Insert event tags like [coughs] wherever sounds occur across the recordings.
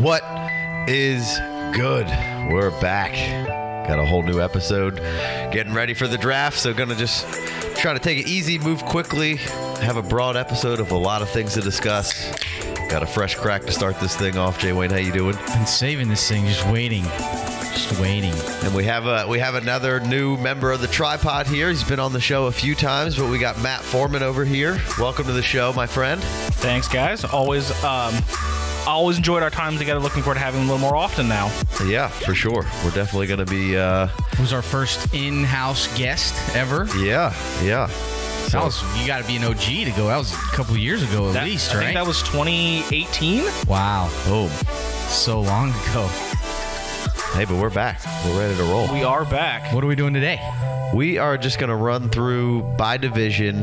What is good? We're back. Got a whole new episode. Getting ready for the draft, so gonna just try to take it easy, move quickly, have a broad episode of a lot of things to discuss. Got a fresh crack to start this thing off. Jay Wayne, how you doing? Been saving this thing, just waiting, just waiting. And we have a we have another new member of the tripod here. He's been on the show a few times, but we got Matt Foreman over here. Welcome to the show, my friend. Thanks, guys. Always, um, always enjoyed our time together. Looking forward to having them a little more often now. Yeah, for sure. We're definitely gonna be. Uh, Who's our first in-house guest ever? yeah, yeah. That was you got to be an OG to go. That was a couple years ago at That- least, I right? think that was 2018. wow, Boom. so long ago. Hey, but we're back. We're ready to roll. We are back. What are we doing today? We are just going to run through by division,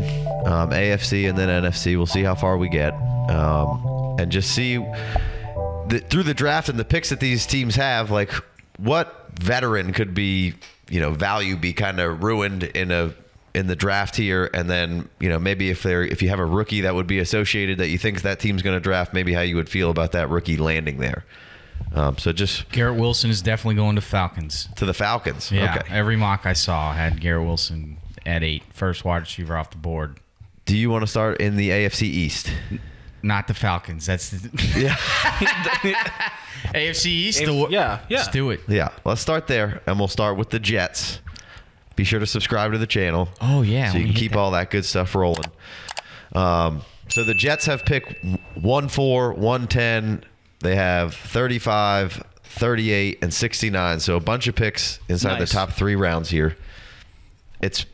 um, AFC and then NFC. We'll see how far we get, um, and just see the, through the draft and the picks that these teams have. Like, what veteran could be, you know, value be kind of ruined in a in the draft here, and then you know maybe if they're if you have a rookie that would be associated that you think that team's going to draft, maybe how you would feel about that rookie landing there. Um, so just Garrett Wilson is definitely going to Falcons. to the Falcons. Yeah, Okay. every mock I saw had Garrett Wilson at eight, first wide receiver off the board. Do you want to start in the AFC East? Not the Falcons. That's the [laughs] Yeah. [laughs] AFC East. If- the, yeah, yeah. Let's do it. Yeah, let's start there, and we'll start with the Jets. Be sure to subscribe to the channel. Oh yeah, so you can keep that. all that good stuff rolling. Um, so the Jets have picked 1 4, 110. They have 35, 38, and 69. So a bunch of picks inside Nice. the top three rounds here. It's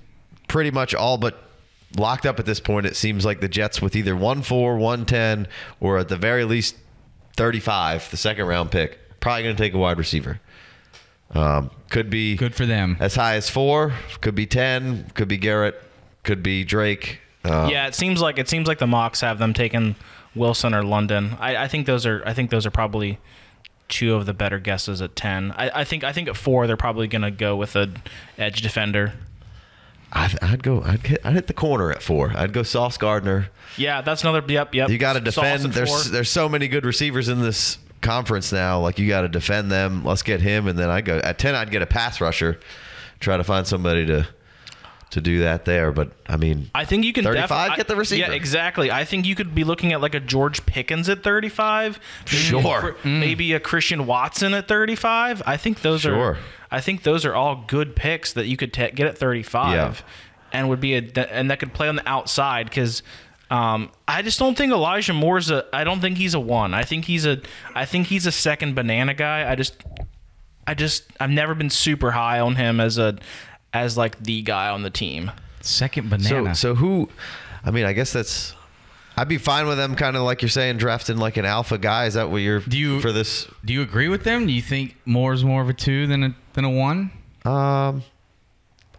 pretty much all but locked up at this point. It seems like the Jets with either 1 4, 110, or at the very least 35, the second round pick, probably going to take a wide receiver. Um, could be Good for them. as high as four, could be 10, could be Garrett, could be Drake. Uh, Yeah, it seems like it seems like the mocks have them taking Wilson or London. I, I think those are I think those are probably two of the better guesses at ten. I, I think I think at four they're probably gonna go with a edge defender. I'd, I'd go, I'd hit, I'd hit the corner at four. I'd go Sauce Gardner. Yeah, that's another. Yep, yep. You got to defend. There's four. there's so many good receivers in this conference now. Like you got to defend them. Let's get him, and then I go at ten. I'd get a pass rusher. Try to find somebody to to do that there. But I mean, I think you can 35, def- get the receiver. Yeah, exactly. I think you could be looking at like a George Pickens at 35. [laughs] Sure. Maybe a Christian Watson at 35. I think those Sure. are I think those are all good picks that you could ta get at 35 Yeah. and would be a and that could play on the outside cuz um, I just don't think Elijah Moore's a. I don't think he's a one. I think he's a. I think he's a second banana guy. I just, I just, I've never been super high on him as a, as like the guy on the team. Second so banana. so who? I mean, I guess that's. I'd be fine with them, kind of like you're saying, drafting like an alpha guy. Is that what you're Do you- for this? Do you agree with them? Do you think Moore's more of a two than a than a one? Um,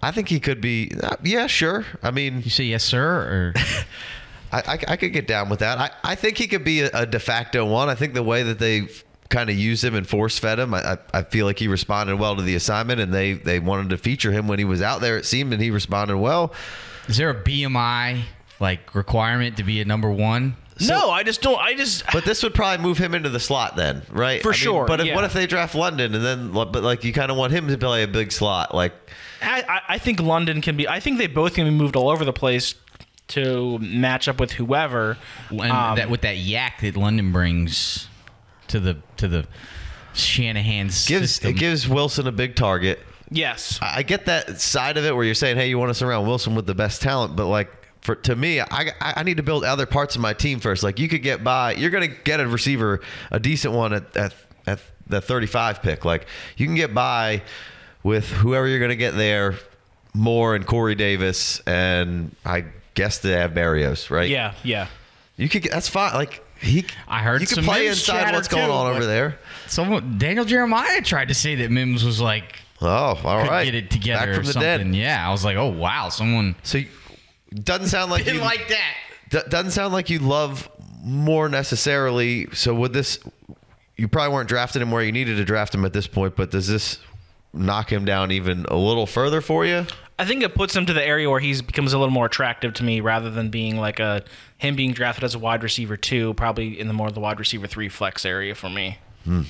I think he could be. Uh, yeah, sure. I mean, You say yes, sir, or [laughs] I, I, I could get down with that. I, I think he could be a, a de facto one. I think the way that they kind of used him and force fed him, I, I, I feel like he responded well to the assignment, and they they wanted to feature him when he was out there. It seemed, and he responded well. is there a BMI like requirement to be a number one? no, I just don't. I just. But this would probably move him into the slot then, right? For I mean, sure, But if, yeah. what if they draft London and then, but like you kind of want him to play a big slot, like I, I- I think London can be. I think they both can be moved all over the place to match up with whoever. And Um, that with that YAC that London brings to the to the Shanahan gives system. it gives Wilson a big target. yes, I I get that side of it where you're saying, hey, you want to surround Wilson with the best talent, but like for to me, I I I need to build other parts of my team first. Like you could get by, you're gonna get a receiver, a decent one at at, at the 35 pick. Like you can get by with whoever you're gonna get there, Moore and Corey Davis, and I guess they have Berrios, right? yeah, yeah. you could. get That's fine. Like he, I heard you can some play Mims inside chatter what's going too, on but- over there. Someone Daniel Jeremiah tried to say that Mims was like Oh, all could right. get it together Back or from the something. dead. Yeah, I was like, oh wow, someone So you- doesn't sound like didn't you like that. D- doesn't sound like you love more necessarily. So would this? You probably weren't drafting him where you needed to draft him at this point, but does this knock him down even a little further for you? I think it puts him to the area where he's becomes a little more attractive to me rather than being like a him being drafted as a wide receiver two, probably in the more of the wide receiver three flex area for me. Hmm.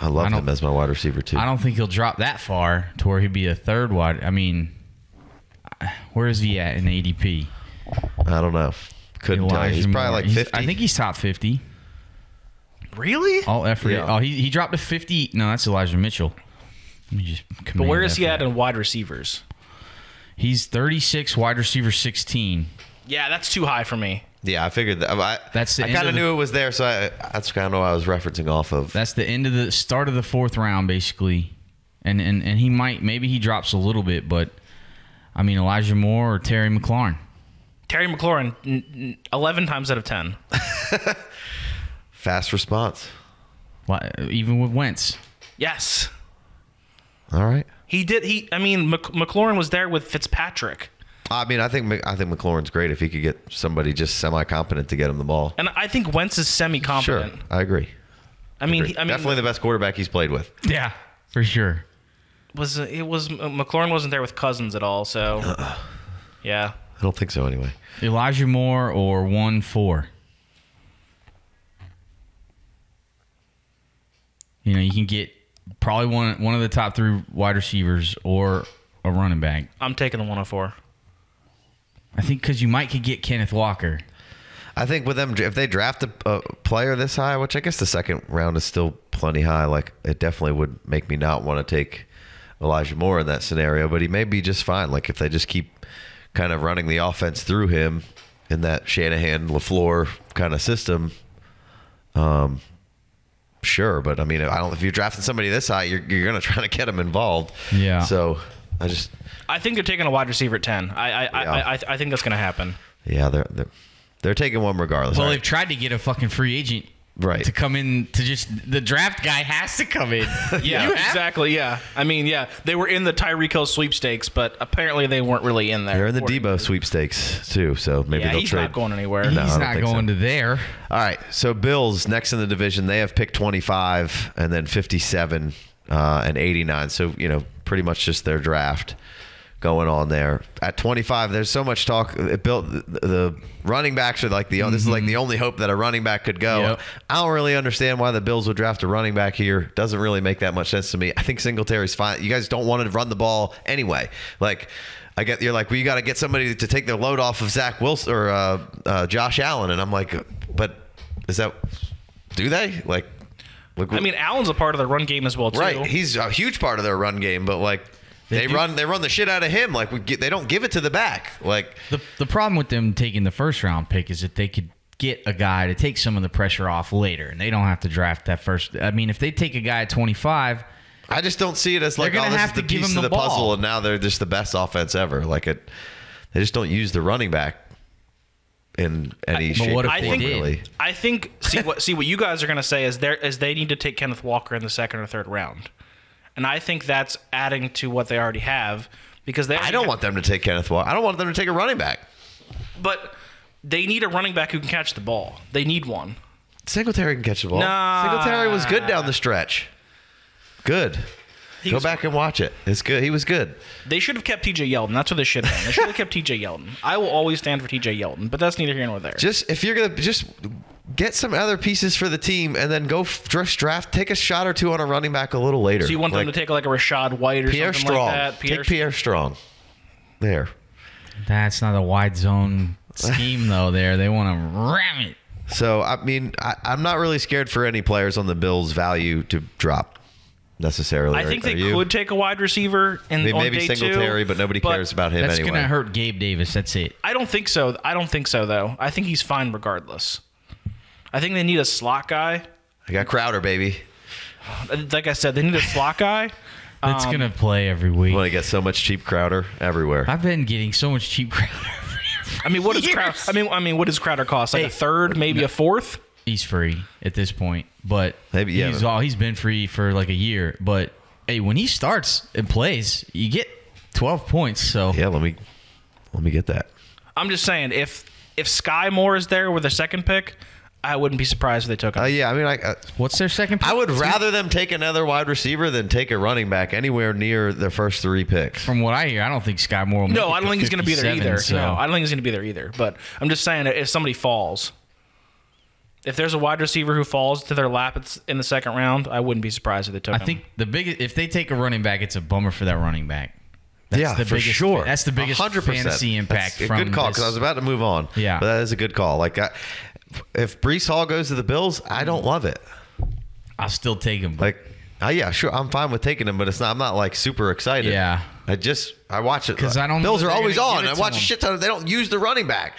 I love I him as my wide receiver too. I don't think he'll drop that far to where he'd be a third wide. I mean, where is he at in ADP? I don't know. Couldn't tell you. He's Elijah probably Moore. like He's- fifty. I think he's top fifty. Really? All effort. Yeah. Oh, he, he dropped to fifty. No, that's Elijah Mitchell. Let me just. But where command he at in wide receivers? He's thirty six, wide receiver sixteen. Yeah, that's too high for me. Yeah, I figured that. I, That's the I kind of of the- knew it was there, so I, that's kind of what I was referencing off of. That's the end of the start of the fourth round, basically. And and and he might maybe he drops a little bit, but I mean Elijah Moore or Terry McLaurin. Terry McLaurin, n- n- eleven times out of ten. [laughs] Fast response. Li- Even with Wentz. Yes, All right. He did. He, I mean, Mc, McLaurin was there with Fitzpatrick, I mean, I think I think McLaurin's great if he could get somebody just semi competent to get him the ball. and I think Wentz is semi-competent. Sure, I agree. I mean, Agree. he, I mean, Definitely the best quarterback he's played with. Yeah, for sure. was uh, it was McLaurin wasn't there with Cousins at all, so uh-uh. yeah. I don't think so anyway. Elijah Moore or one four. You know, you can get probably one one of the top three wide receivers or a running back. I'm taking the 104. I think because you might could get Kenneth Walker. I think with them, if they draft a, a player this high, which I guess the second round is still plenty high, like it definitely would make me not want to take Elijah Moore in that scenario. But he may be just fine. Like if they just keep kind of running the offense through him in that Shanahan Lafleur kind of system. Um, sure, but I mean, I don't. If you're drafting somebody this high, you're you're gonna try to get them involved. Yeah. So I just I think they're taking a wide receiver at 10. I I, Yeah. I, I, I think that's going to happen. yeah, they're they're they're taking one regardless. Well, All they've tried to get a fucking free agent Right. to come in to just the draft guy has to come in. [laughs] Yeah, You exactly. Yeah, I mean, yeah, they were in the Tyreek Hill sweepstakes, but apparently they weren't really in there. They're in the according Deebo to- sweepstakes too, so maybe Yeah, they'll he's trade. not going anywhere. He's No, I don't going so. to there. All right, so Bills next in the division, they have picked 25 and then 57 uh, and 89. So you know, pretty much just their draft going on there. At 25, there's so much talk. It built the, the running backs are like the this is like the only hope that a running back could go. Yep. I don't really understand why the Bills would draft a running back here. Doesn't really make that much sense to me. I think Singletary's fine. You guys don't want to run the ball anyway. Like. I get you're like, well, you got to get somebody to take their load off of Zach Wilson or uh, uh, Josh Allen, and I'm like, but is that do they like? I mean, Allen's a part of the run game as well too. right? He's a huge part of their run game, but like they, They run they run the shit out of him. Like we get, they don't give it to the back. Like The the problem with them taking the first round pick is that they could get a guy to take some of the pressure off later, and they don't have to draft that first. I mean, if they take a guy at 25, I just don't see it as like They're oh, gonna this have is the to give piece him of the the, puzzle, ball. and now they're just the best offense ever. Like it, they just don't use the running back in any But shape what if I form, think really. I think see what see what you guys are going to say is there is they need to take Kenneth Walker in the second or third round, and I think that's adding to what they already have because they I don't ha- want them to take Kenneth Walker. I don't want them to take a running back. but they need a running back who can catch the ball. They need one. Singletary can catch the ball. Nah. Singletary was good down the stretch. Good. He Go back and watch it. It's good. He was good. They should have kept T.J. Yeldon. That's what they should have done. They should have kept T.J. Yeldon. I will always stand for T.J. Yeldon, but that's neither here nor there. Just if you're gonna just get some other pieces for the team and then go f- just draft, take a shot or two on a running back a little later. so you want Like them to take like a Rachaad White or Pierre something Strong? like that? take Pierre Strong. There. that's not a wide zone scheme [laughs] though. There, they want to ram it. So I mean, I, I'm not really scared for any players on the Bills' value to drop necessarily. I think are they you? could take a wide receiver and I mean, on maybe day Singletary, two, but nobody cares about him That's anyway. gonna hurt Gabe Davis. That's it. I don't think so. I don't think so though. I think he's fine regardless. I think they need a slot guy. I got Crowder, baby. Like I said, they need a slot guy. [laughs] That's Um, gonna play every week. Want to get so much cheap Crowder everywhere. I've been getting so much cheap [laughs] Crowder. I mean, what does Crowder? I mean, I mean, what does Crowder cost? Like a third, maybe a fourth. he's free at this point, but Maybe, yeah. he's all he's been free for like a year. But hey, when he starts and plays, you get twelve points. So yeah, let me let me get that. I'm just saying, if if Skyy Moore is there with a second pick, I wouldn't be surprised if they took him. Uh, yeah, I mean, I, uh, What's their second? Pick? I would rather them take another wide receiver than take a running back anywhere near their first three picks. From what I hear, I don't think Skyy Moore. Will no, make I don't think he's going to be there either. So. No, I don't think he's going to be there either. But I'm just saying, if somebody falls, if there's a wide receiver who falls to their lap in the second round, I wouldn't be surprised if they took I him. think the biggest if they take a running back, it's a bummer for that running back. That's yeah, the for biggest, sure. That's the biggest 100%. fantasy impact. That's a from good call because. I was about to move on. Yeah. but that is a good call. Like, I, if Breece Hall goes to the Bills, I don't love it. I'll still take him. Like, uh, yeah, sure, I'm fine with taking him, but it's not. I'm not like super excited. Yeah. I just I watch it 'Cause I don't know Bills are always on. I watch a shit ton. Of, they don't use the running back.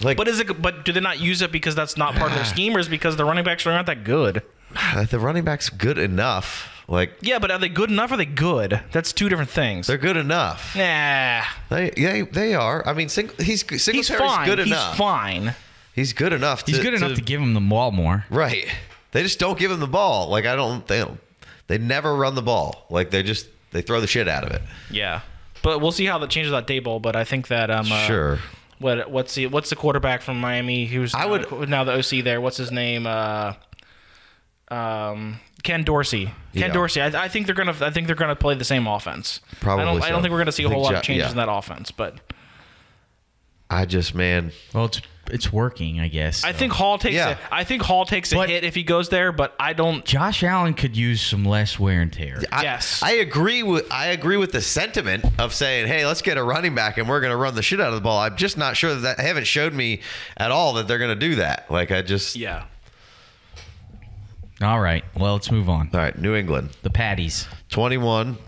Like, But is it? But do they not use it because that's not part of their [sighs] scheme, or is it because the running backs aren't that good? [sighs] the running back's good enough. Like, Yeah, but are they good enough? Or are they good? That's two different things. they're good enough. Nah, They, they, they are. I mean, sing, he's he's fine. good he's enough. fine. He's good enough. To, he's good enough to, give him the ball more. Right. They just don't give him the ball. Like I don't. They don't. They never run the ball. Like they just they throw the shit out of it. Yeah, but we'll see how that changes that Daboll. But I think that um, uh, Sure. What what's the what's the quarterback from Miami who's I now, would- now the OC there? What's his name? Uh, um, Ken Dorsey. Ken Yeah. Dorsey. I, I think they're gonna. I think they're gonna play the same offense. Probably I don't. I don't think we're gonna see a whole lot of changes yeah. in that offense. But I just man. Well, it's it's working, I guess. I think Hall takes. Yeah. A, I think Hall takes a But- hit if he goes there. But I don't. Josh Allen could use some less wear and tear. I, Yes. I agree with I agree with the sentiment of saying, "Hey, let's get a running back and we're going to run the shit out of the ball." I'm just not sure that, that they haven't showed me at all that they're going to do that. Like I just Yeah. All right. Well, let's move on. All right, New England. The Patties. 21.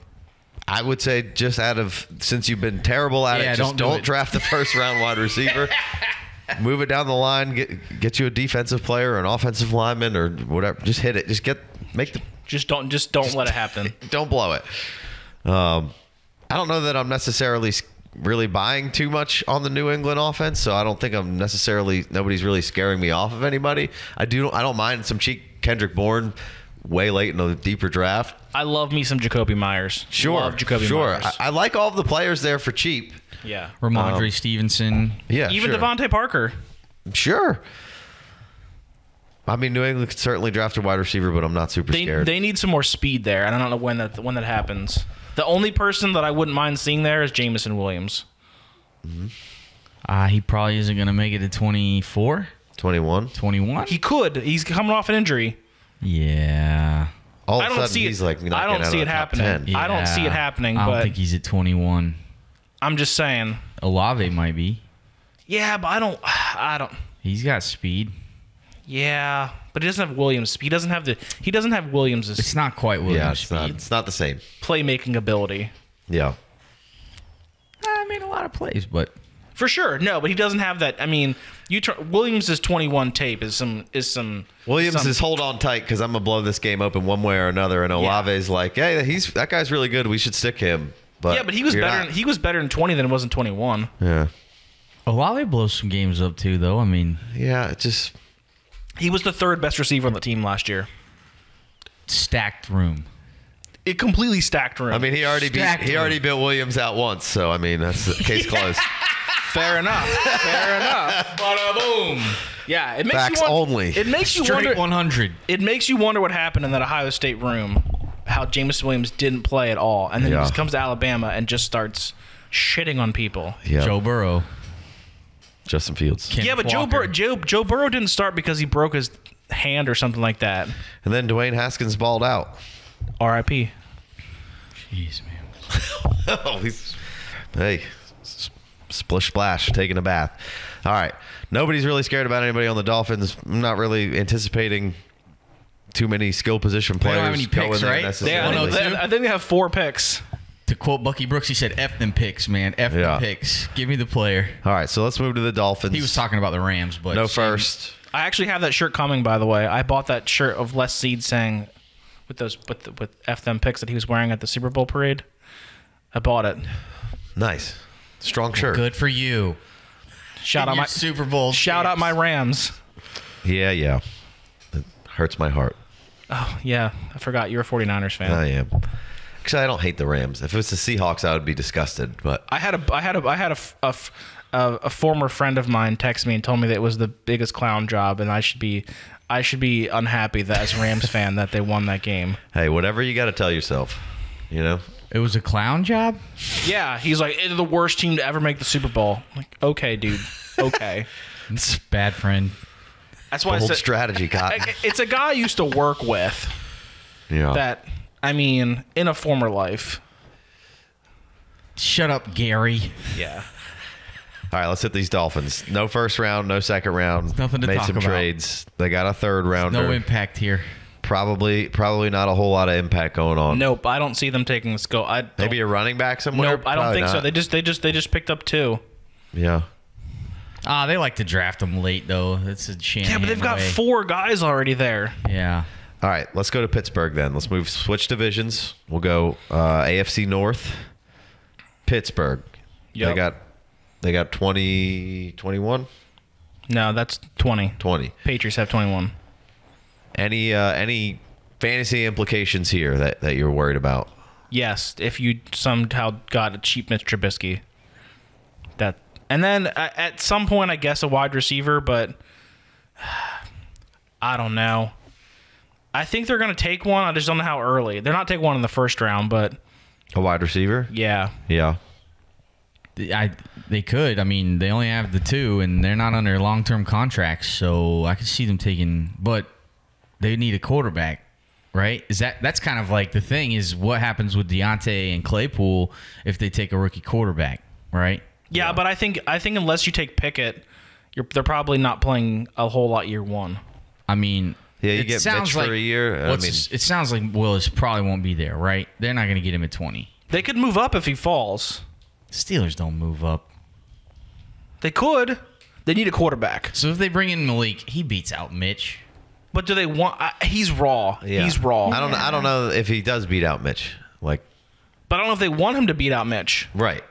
I would say just out of since you've been terrible at Yeah, it, just don't do don't, it. draft the first round wide receiver. [laughs] Move it down the line, get get you a defensive player or an offensive lineman or whatever. Just hit it. Just get make the Just don't. Just don't let it happen. [laughs] don't blow it. Um, I don't know that I'm necessarily really buying too much on the New England offense, so I don't think I'm necessarily nobody's really scaring me off of anybody. I do I don't mind some cheap Kendrick Bourne way late in the deeper draft. I love me some Jakobi Meyers. Sure, Love Jakobi sure. Meyers. I, I like all of the players there for cheap. yeah. Rhamondre Stevenson. Yeah, Even sure. DeVante Parker. Sure. I mean, New England could certainly draft a wide receiver, but I'm not super They, scared. they need some more speed there, and I don't know when that when that happens. The only person that I wouldn't mind seeing there is Jameson Williams. Uh, he probably isn't going to make it to 24, 21. 21. He could. He's coming off an injury. Yeah. All I of a don't sudden, see it. like, not I don't see it happening. 10. I don't see it Yeah. happening, I don't but- think he's at 21. I'm just saying. Olave might be. Yeah, but I don't. [sighs] I don't. He's got speed. Yeah, but he doesn't have Williams. He doesn't have the. He doesn't have Williams' It's not quite Williams Yeah, it's speed. not, it's not the same. playmaking ability. Yeah. I made a lot of plays, but For sure, no, but he doesn't have that. I mean, you tr- Williams' 21 tape is some is some Williams some, is hold on tight because I'm gonna blow this game open one way or another, and Olave's like, hey, he's that guy's really good. We should stick him. But yeah, but he was better. not. He was better in 20 than it was in 21. yeah, Olave blows some games up too, though. I mean, yeah. It just He was the third best receiver on the team last year. stacked room. It completely stacked room. I mean, he already beat, Stacked he already built Williams out once, so I mean that's case [laughs] closed. Fair enough. [laughs] Fair enough. Bada boom. Yeah, it makes Facts you wonder, only. It makes you Straight wonder. 100. It makes you wonder what happened in that Ohio State room. How Jameson Williams didn't play at all, and then Yeah. he just comes to Alabama and just starts shitting on people. Yeah, Joe Burrow. Justin Fields, Kenneth yeah, but Joe, Walker. Bur- Joe Joe Burrow didn't start because he broke his hand or something like that. and then Dwayne Haskins balled out. R.I.P. Jeez, man. [laughs] oh, he's hey, s- splish splash, taking a bath. All right, nobody's really scared about anybody on the Dolphins. I'm not really anticipating too many skill position don't players. have any picks, right? Yeah, necessarily. no, they- I think they have four picks. To quote Bucky Brooks, he said, F them picks, man. F Yeah. them picks. Give me the player. All right, so let's move to the Dolphins. He was talking about the Rams, but no same- first. I actually have that shirt coming, by the way. I bought that shirt of Les Snead saying with those with the, with F them picks that he was wearing at the Super Bowl parade. I bought it. Nice, strong shirt. Good for you. Shout out my Super Bowl. shout out my Rams. Yeah, yeah. It hurts my heart. Oh yeah, I forgot you're a 49ers fan. I am. Actually, I don't hate the Rams. If it was the Seahawks, I would be disgusted. But I had a I had a I had a a former friend of mine text me and told me that it was the biggest clown job, and I should be I should be unhappy that as a Rams [laughs] fan that they won that game. hey, whatever you got to tell yourself, you know. It was a clown job. Yeah, he's like it's the worst team to ever make the Super Bowl. I'm like, okay, dude, okay. [laughs] It's bad friend. That's why I Bold said strategy, Cotton. it's a guy I used to work with. Yeah. That I mean, in a former life. Shut up, Gary. Yeah. All right, let's hit these Dolphins. No first round, no second round. nothing to Made talk some about. trades. They got a third rounder. No impact here. Probably, probably not a whole lot of impact going on. Nope, I don't see them taking this go. I don't- Maybe a running back somewhere. Nope, I don't Probably think so. not. They just they just they just picked up two. yeah. Ah, they like to draft them late though. That's a Shanahan Yeah, but they've got way. four guys already there. Yeah. All right, let's go to Pittsburgh then. Let's move switch divisions. We'll go uh, AFC North. Pittsburgh. They Yep. got they got 20 21 No, that's 20. 20. Patriots have 21. Any uh, any fantasy implications here that, that you're worried about? Yes, if you somehow got a cheap Mitch Trubisky. That and then uh, at some point I guess a wide receiver, but [sighs] I don't know. I think they're going to take one. I just don't know how early. They're not taking one in the first round, but A wide receiver? yeah. Yeah. I they could. I mean, they only have the two, and they're not under long term contracts, so I could see them taking. But they need a quarterback, right? Is that that's kind of like the thing? Is what happens with Diontae and Claypool if they take a rookie quarterback, right? Yeah, but I think I think unless you take Pickett, you're they're probably not playing a whole lot year one. I mean, Yeah, you it get sounds Mitch for a year, I mean- it sounds like Willis probably won't be there, right? They're not going to get him at twenty. They could move up if he falls. Steelers don't move up. They could. They need a quarterback. So if they bring in Malik, he beats out Mitch. But do they want? I, he's raw. Yeah. He's raw. I don't I don't know if he does beat out Mitch. Like But I don't know if they want him to beat out Mitch. right.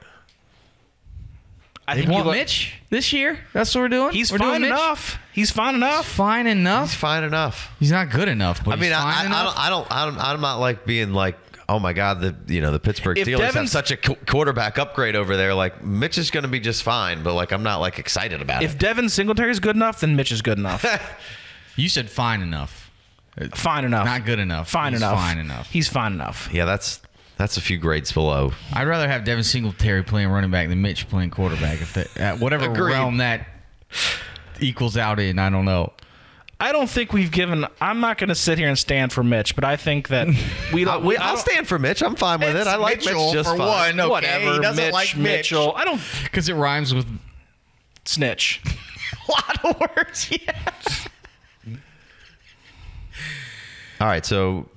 I They think you want look- Mitch this year. That's what we're doing. He's we're doing fine Mitch? enough. He's fine He's enough. fine He's enough. fine enough. He's not good enough, but I mean, he's I, fine I, I enough. don't, I don't, I don't, I'm not like being like, oh my god, the you know the Pittsburgh If Steelers have Devin's- such a qu- quarterback upgrade over there. Like Mitch is going to be just fine, but like I'm not like excited about it. If it. Devin Singletary is good enough, then Mitch is good enough. [laughs] you said fine enough, fine enough. not good enough. Fine He's enough. Fine enough. He's fine enough. Yeah, that's that's a few grades below. I'd rather have Devin Singletary playing running back than Mitch playing quarterback. If that, at whatever Agreed. realm that equals out in, I don't know. I don't think we've given. I'm not going to sit here and stand for Mitch, but I think that we [laughs] I, don't. we, I I'll don't- stand for Mitch. I'm fine with it. I like Mitchell Mitch just for fine. one. Okay, whatever. he doesn't Mitch, like Mitch. Mitchell. I don't [laughs] Because it rhymes with snitch. [laughs] a lot of words. Yeah. All right, so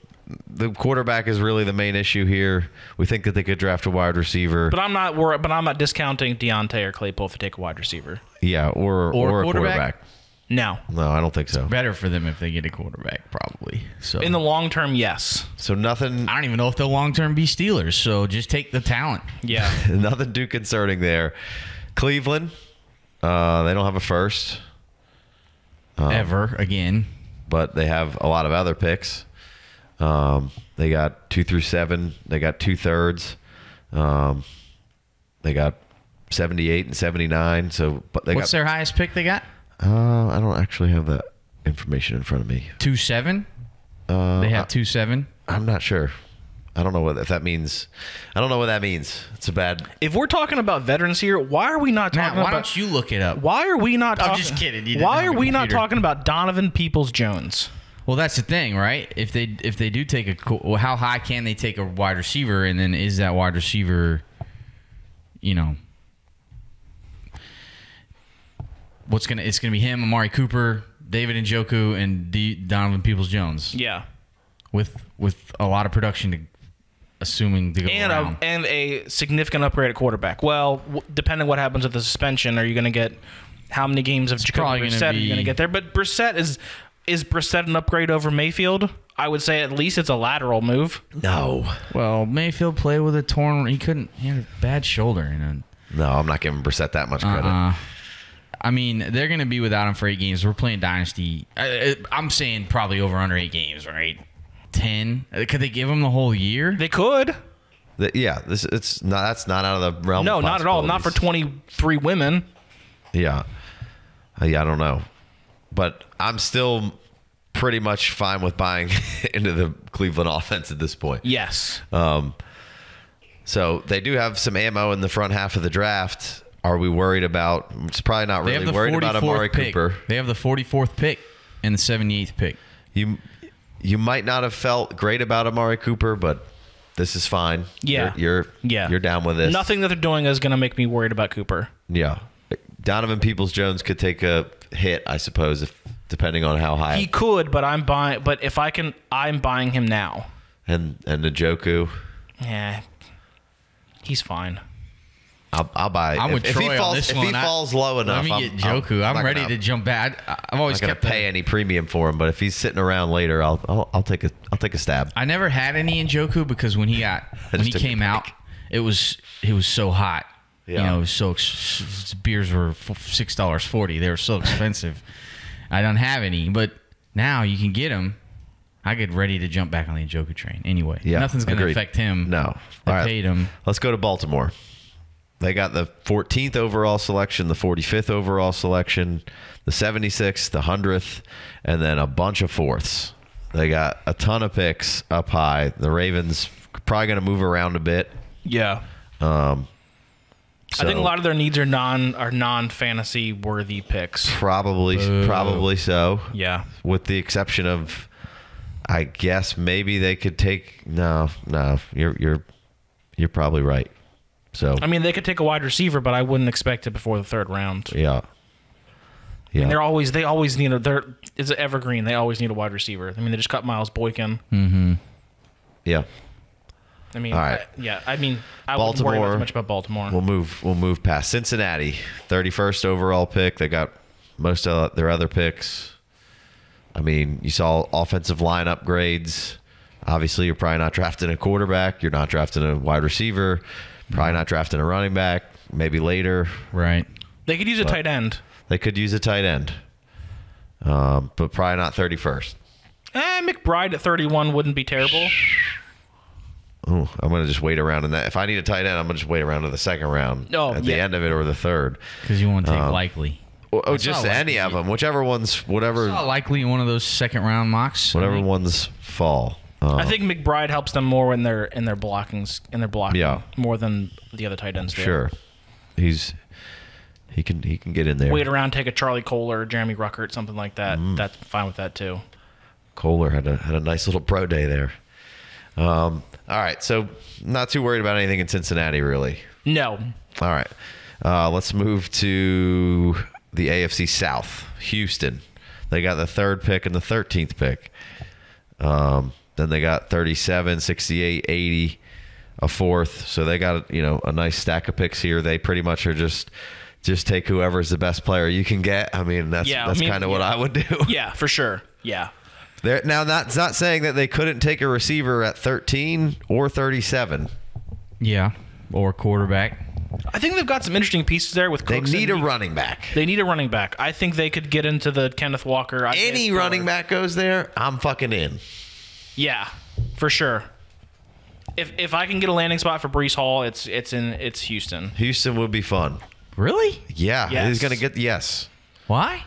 the quarterback is really the main issue here. We think that they could draft a wide receiver. But I'm not worried. But I'm not discounting Diontae or Claypool if they take a wide receiver. yeah, or or, a quarterback? quarterback. No. No, I don't think so. Better for them if they get a quarterback, probably. So In the long term, yes. So nothing I don't even know if they'll long term be Steelers. So just take the talent. Yeah. [laughs] nothing too concerning there. Cleveland, uh, they don't have a first, Oh. Ever again. But they have a lot of other picks. Um, they got two through seven. They got two thirds. Um, they got seventy-eight and seventy-nine. So, but they What's got. their highest pick they got? uh, I don't actually have that information in front of me. Two seven. Uh, They have two seven. I'm not sure. I don't know what if that means. I don't know what that means. It's a bad. If we're talking about veterans here, why are we not talking? Matt, talking why about? don't you look it up? Why are we not? I'm talking- just kidding. You Why are a we not talking about Donovan Peoples Jones? Well, that's the thing, right? If they if they do take a well, how high can they take a wide receiver, and then is that wide receiver, you know, what's gonna? It's gonna be him, Amari Cooper, David Njoku, and D, Donovan Peoples Jones Yeah. with with a lot of production, to, assuming to go and around. a, and a significant upgrade at quarterback. Well, w- depending what happens with the suspension, are you going to get how many games of probably Jacoby gonna Brissett are you going to get there? But Brissett is is Brissett an upgrade over Mayfield? I would say at least it's a lateral move. No, well, Mayfield played with a torn. He couldn't. He had a bad shoulder, and. no, I'm not giving Brissett that much credit. Uh, I mean, they're going to be without him for eight games. We're playing Dynasty. I, I- I'm saying probably over under eight games, right? Ten. Uh, Could they give him the whole year? They could. Th- yeah, this it's not that's not out of the realm. No, of not at all. Not for 23 women. Yeah, Uh, yeah, I don't know, but I'm still pretty much fine with buying [laughs] into the Cleveland [laughs] offense at this point. Yes. Um, so they do have some ammo in the front half of the draft. Are we worried about? It's probably not really worried about Amari pick. Cooper. They have the 44th pick and the 78th pick. You you might not have felt great about Amari Cooper, but this is fine. Yeah. you're you're, Yeah. you're down with this. Nothing that they're doing is going to make me worried about Cooper. Yeah, Donovan Peoples Jones could take a hit, I suppose, if depending on how high. He could, but I'm buying. But if I can, I'm buying him now. and and Njoku, Yeah, he's fine. I'll, I'll buy. I'm if, with if Troy he on falls, this if one. he I- falls low enough, Let me I'm, get Njoku. I'm, not ready gonna- to jump back. I- I've I'm always not gonna the- pay any premium for him, but if he's sitting around later, I'll I'll, I'll take a I'll take a stab. I never had any in Njoku because when he got [laughs] when he came out, it was it was so hot. You Yeah. know, it was so ex- beers were six dollars forty. They were so [laughs] expensive. I don't have any, but now you can get them. I get ready to jump back on the Njoku train. Anyway, Yeah, nothing's going to affect him. No. I right. paid him. Let's go to Baltimore. They got the 14th overall selection, the 45th overall selection, the 76th, the 100th, and then a bunch of fourths. They got a ton of picks up high. The Ravens probably going to move around a bit. Yeah, Um, I think a lot of their needs are non are non fantasy worthy picks. probably probably so. Yeah, with the exception of I guess maybe they could take no, no, you're you're you're probably right. So I mean they could take a wide receiver, but I wouldn't expect it before the third round. yeah. I mean, Yeah. they're always they always need a they're it's an evergreen. They always need a wide receiver. I mean, they just cut Miles Boykin. Mm-hmm. yeah. I mean, All right. I- yeah. I mean, I wouldn't worry Baltimore. about much about Baltimore. We'll move we'll move past Cincinnati. 31st overall pick. They got most of their other picks. I mean, you saw offensive line upgrades. Obviously, you're probably not drafting a quarterback. You're not drafting a wide receiver. Probably not drafting a running back. Maybe later. Right. they could use a tight end. They could use a tight end, um, but probably not 31st. Eh, McBride at 31 wouldn't be terrible. Ooh, I'm gonna just wait around in that. If I need a tight end, I'm gonna just wait around to the second round, Oh, at the end of it or the third. Because you want to take Um, likely. Oh, oh, It's just any likely. of them, whichever ones, whatever, Not likely in one of those second round mocks. I whatever ones fall. Uh, I think McBride helps them more in their in their blockings in their blocking. Yeah. more than the other tight ends do. sure, he's he can he can get in there. Wait around, take a Charlie Kolar, or Jeremy Ruckert, something like that. Mm. That's fine with that too. Kolar had a had a nice little pro day there. Um, all right, so not too worried about anything in Cincinnati, really. No, All right. Uh, let's move to the AFC South. Houston. They got the third pick and the 13th pick. Um, then they got 37, 68, 80, a fourth. So they got, you know, a nice stack of picks here. They pretty much are just just take whoever's the best player you can get. I mean, that's Yeah, I that's mean, kind of what. I would do. [laughs] yeah, for sure. Yeah, They're, now that's not saying that they couldn't take a receiver at 13 or 37. Yeah. Or quarterback. I think they've got some interesting pieces there with. They need a and- running back. They need a running back. I think they could get into the Kenneth Walker. Isaiah Any running back goes there, I'm fucking in. Yeah, for sure. If if I can get a landing spot for Breece Hall, it's it's in it's Houston. Houston would be fun. Really? Yeah, Yes. he's gonna get yes. Why?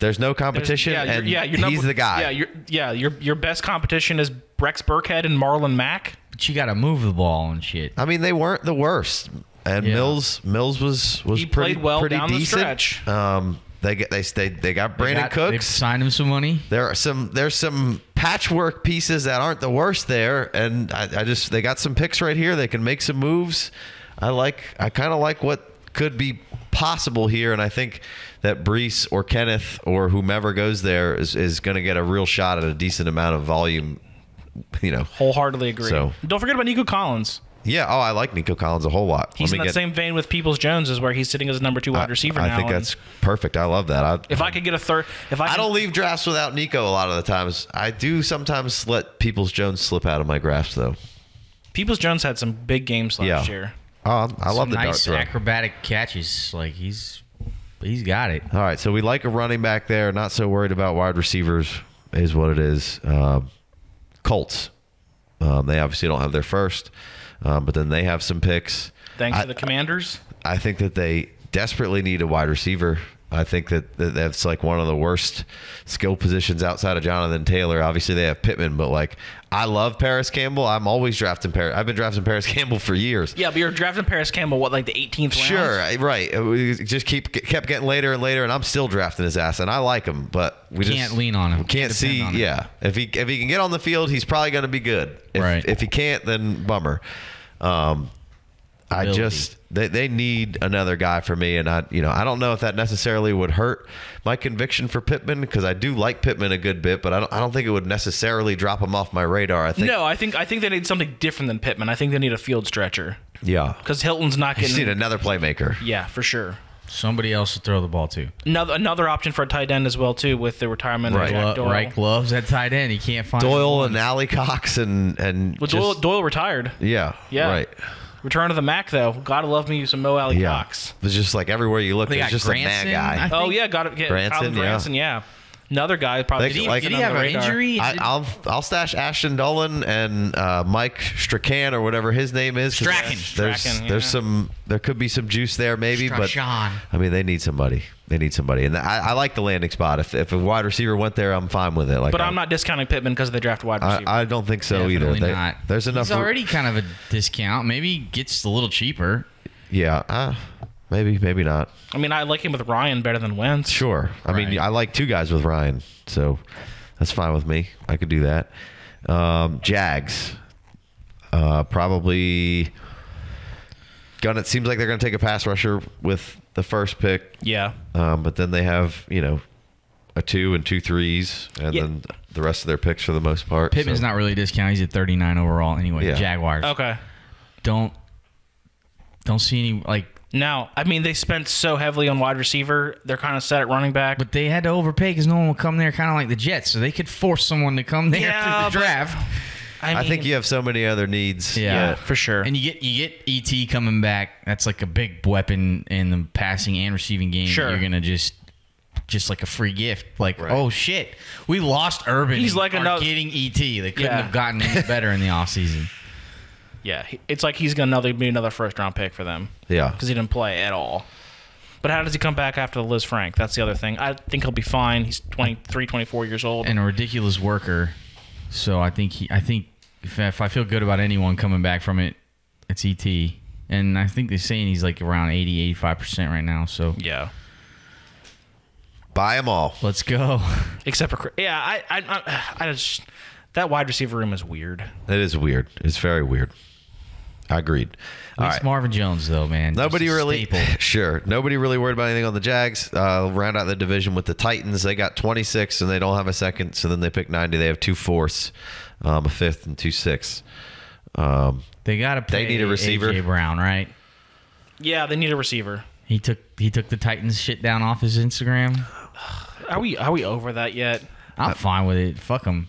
There's no There's- competition, yeah, you're- and yeah, your he's number- the guy. Yeah, your yeah your your best competition is Rex Burkhead and Marlon Mack. But you got to move the ball and shit. I mean, they weren't the worst, and Yeah. Mills Mills was was He pretty played well pretty down the decent. stretch. Um, they get they they they got Brandin They got- They Cooks. signed him some money. There are some there's some patchwork pieces that aren't the worst there, and I, I just they got some picks right here. They can make some moves. I like I kind of like what could be possible here, and I think that Breece or Kenneth or whomever goes there is, is going to get a real shot at a decent amount of volume. You know, Wholeheartedly agree. So- Don't forget about Nico Collins. Yeah. Oh, I like Nico Collins a whole lot. He's Let in me that get- same vein with Peoples Jones, is where he's sitting as a number two wide receiver I, now. I think that's perfect. I love that. I, if I could get a third, if I, I could, don't leave drafts without Nico a lot of the times. I do sometimes let Peoples Jones slip out of my drafts though. Peoples Jones had some big games last Yeah. year. Oh, I love the dart nice throw. acrobatic catches. Like he's he's got it. All right, so we like a running back there. Not so worried about wide receivers, is what it is. Um, Colts. Um, they obviously don't have their first, um, but then they have some picks. Thanks I, to the Commanders. I think that they desperately need a wide receiver. I think that, that that's like one of the worst skill positions outside of Jonathan Taylor. Obviously, they have Pittman, but like I love Parris Campbell. I'm always drafting Parris. I've been drafting Parris [laughs] Campbell for years. Yeah, but you're drafting Parris Campbell, what, like the 18th round? Sure, right. We just keep kept getting later and later, and I'm still drafting his ass, and I like him, but we Can't just lean on him. Can't see. on him. Yeah, if he if he can get on the field, he's probably going to be good. If, Right. If he can't, then bummer. Um, I just they, they need another guy for me, and I you know I don't know if that necessarily would hurt my conviction for Pittman because I do like Pittman a good bit, but I don't I don't think it would necessarily drop him off my radar. I think No, I think I think they need something different than Pittman. I think they need a field stretcher yeah, because Hilton's not getting. need another playmaker. yeah, for sure. Somebody else to throw the ball to. Another another option for a tight end as well too, with the retirement Right. of Jack Doyle. right gloves at tight end. He can't find Doyle and Alley Cox and and Well, just- Doyle, Doyle retired. yeah Yeah. right. Return of the Mac though. Gotta love me some Mo Alie Yeah. Cox. It's just like everywhere you look, They there's got just a mad guy. Oh yeah, got it. Get Branson, Branson, yeah. Yeah. Another guy probably. They- Did he, like- did he have an under the radar. injury? I, I'll I'll stash Ashton Dulin and uh, Mike Strachan or whatever his name is. Strachan. There's Strachan, there's some there could be some juice there maybe, but I mean they need somebody. They need somebody, and I, I like the landing spot. If if a wide receiver went there, I'm fine with it. Like, But I, I'm not discounting Pittman because they draft wide receiver. I, I don't think so either. Definitely They- not. There's enough. He's already kind of a discount. Maybe he gets a little cheaper. yeah. Uh, maybe maybe not. I mean, I like him with Ryan better than Wentz. Sure. I mean, I like two guys with Ryan, so that's fine with me. I could do that. Um, Jags, uh, probably. Gonna. It seems like they're gonna take a pass rusher with the first pick, Yeah. um, but then they have you know a two and two threes, and Yeah. then the rest of their picks for the most part. Pittman's so- not really a discount. He's at 39 overall anyway. Yeah. Jaguars. Okay. Don't don't see any like. Now, I mean, they spent so heavily on wide receiver. They're kind of set at running back. But they had to overpay because no one will come there, kind of like the Jets, so they could force someone to come there Yeah, through the draft. I, I think you have so many other needs. Yeah. yet. for sure. And you get you get ET coming back. That's like a big weapon in the passing and receiving game. Sure. You're gonna just just like a free gift. Like, Right. oh shit, we lost Urban. He's like are another- getting ET. They couldn't Yeah. have gotten any better in the [laughs] offseason. Yeah, it's like he's gonna be another first round pick for them Yeah. because he didn't play at all. But how does he come back after the Lisfranc? That's the other thing. I think he'll be fine. He's 23, 24 years old. and a ridiculous worker. So I think he, I think if, if I feel good about anyone coming back from it, it's ET. And I think they're saying he's like around 80, 85 percent right now. So yeah. Buy them all. let's go. [laughs] Except for yeah, I I I, I just that wide receiver room is weird. It is weird. It's very weird. I agreed. All It's right. Marvin Jones though, man. Nobody really, staple. [laughs] sure. Nobody really worried about anything on the Jags. Uh, round out the division with the Titans. They got 26 and they don't have a second. So then they pick 90. They have two fourths, um, a fifth, and two sixths. Um, They got to They need a receiver. AJ Brown, right? Yeah, they need a receiver. He took he took the Titans shit down off his Instagram. Are we are we over that yet? I'm fine with it. Fuck him.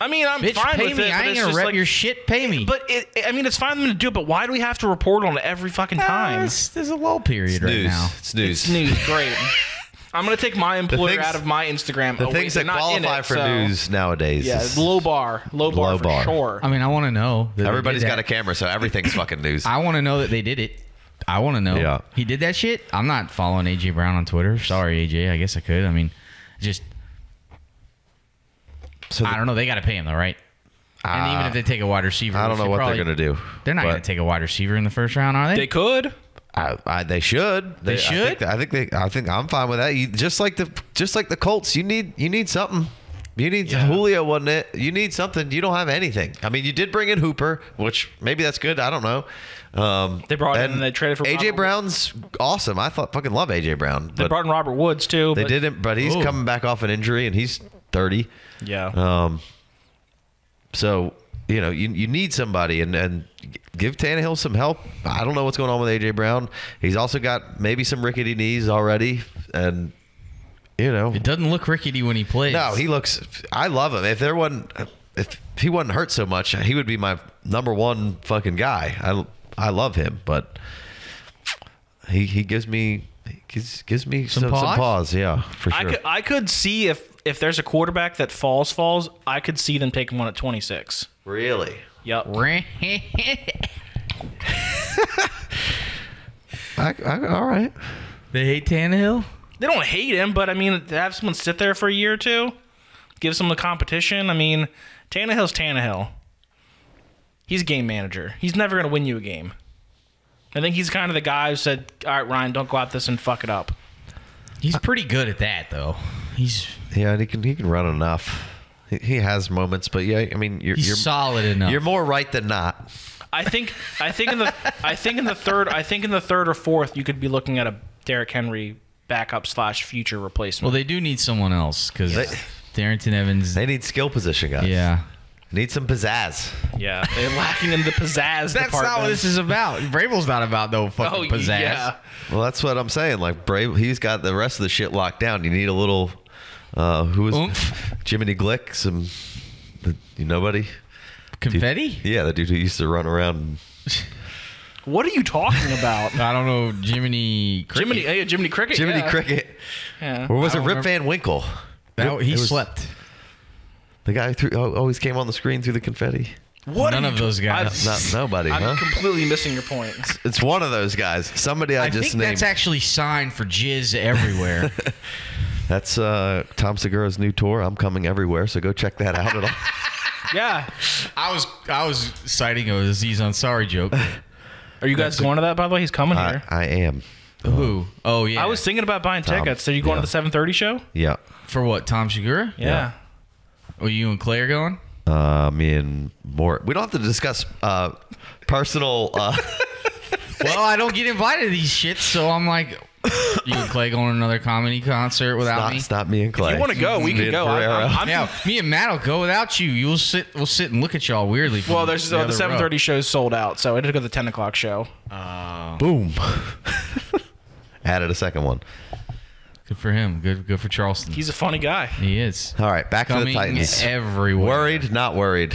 I mean, I'm Bitch, fine pay with me. it. but I ain't it's gonna just rep like- your shit. Pay me. But it, I mean, it's fine for them to do it. But why do we have to report on it every fucking time? it's- there's a low period right news. now. It's news. It's news. Great. I'm gonna take my employer things- out of my Instagram. The Oh, things wait, that they're not in qualify it, for so- news nowadays. Yeah, is- low bar, low bar Low for bar. sure. I mean, I want to know. that they everybody's did got a that. camera, so everything's fucking news. I want to know that they did it. I want to know. Yeah. He did that shit. I'm not following AJ Brown on Twitter. Sorry, AJ. I guess I could. I mean, just So the- I don't know. They got to pay him though, right? and even if they take a wide receiver, I don't know what probably- they're gonna do. They're not going to take a wide receiver in the first round, are they? They could. I, I, they should. They I should? think, I think they. I think I'm fine with that. You, just like the just like the Colts, you need you need something. You need Yeah. Julio, wasn't it? You need something. You don't have anything. I mean, you did bring in Hooper, which maybe that's good. I don't know. Um, They brought in and they traded for AJ Robert- Brown's awesome. I thought fucking love AJ Brown, They brought in Robert Woods too. they but- didn't. But he's Ooh. coming back off an injury, and he's 30. Yeah. Um, so you know you you need somebody and and give Tannehill some help. I don't know what's going on with AJ Brown. He's also got maybe some rickety knees already, and you know it doesn't look rickety when he plays. no, he looks. I love him. If there wasn't, if he wasn't hurt so much, he would be my number one fucking guy. I I love him, but he he gives me gives, gives me Some some, some pause? pause. Yeah, for I sure. could I could see if if there's a quarterback that falls, falls, I could see them taking one at 26. Really? Yep. [laughs] I, I, all right. they hate Tannehill. They don't hate him, but I mean, to have someone sit there for a year or two, give some the competition. I mean, Tannehill's Tannehill. He's a game manager. He's never going to win you a game. I think he's kind of the guy who said, "All right, Ryan, don't go out this and fuck it up." He's pretty good at that, though. He's Yeah, and he can he can run enough. He, he has moments, but yeah, I mean, you're you're, solid enough. you're more right than not. I think I think in the I think in the third I think in the third or fourth you could be looking at a Derrick Henry backup slash future replacement. well, they do need someone else because They- Darrynton Evans. They need skill position guys. yeah, Need some pizzazz. yeah, they're lacking in the pizzazz that's not what this is about. Vrabel's not about no fucking Oh pizzazz. yeah, Well, that's what I'm saying. Like Brave, he's got the rest of the shit locked down. You need a little. Uh, who was Oomph. Jiminy Glick? Some the, you nobody. Confetti? Yeah, the dude who used to run around. and- what are you talking about? [laughs] I don't know. Jiminy. Cricket. Jiminy, hey, Jiminy Cricket. Jiminy yeah. Cricket. Yeah. Or was it Rip remember. Van Winkle? That, Rip- he was slept. The guy who threw, oh, always came on the screen through the confetti. What None of you- those guys. Not nobody, I'm huh? completely missing your point. It's one of those guys. Somebody I, I just think named. that's actually signed for jizz everywhere. [laughs] That's uh, Tom Segura's new tour. I'm coming everywhere, so go check that out. It'll, [laughs] Yeah. I was I was citing a Aziz Ansari joke. [laughs] Are you guys going to that? By the way, he's coming I, here. I am. Who? Oh yeah. I was thinking about buying Tom. tickets. Are you going Yeah. to the 7:30 show? Yeah. for what? Tom Segura? Yeah. Are you and Claire going? Uh, me and more. We don't have to discuss uh, personal. Uh, [laughs] well, I don't get invited to these shits, so I'm like, you and Clay going to another comedy concert without not, me? it's not me and Clay. you wanna go, we Me can go. I- Ferrero. I'm- I'm- Yeah, me and Matt will go without you. You'll sit. We'll sit and look at y'all weirdly. Well, there's uh, the other row. 7:30 show's sold out, so I had to go to the 10 o'clock show. Boom. [laughs] Added a second one. Good for him. Good. Good for Charleston. He's a funny guy. he is All right, back to the Titans. everywhere. Worried, not worried.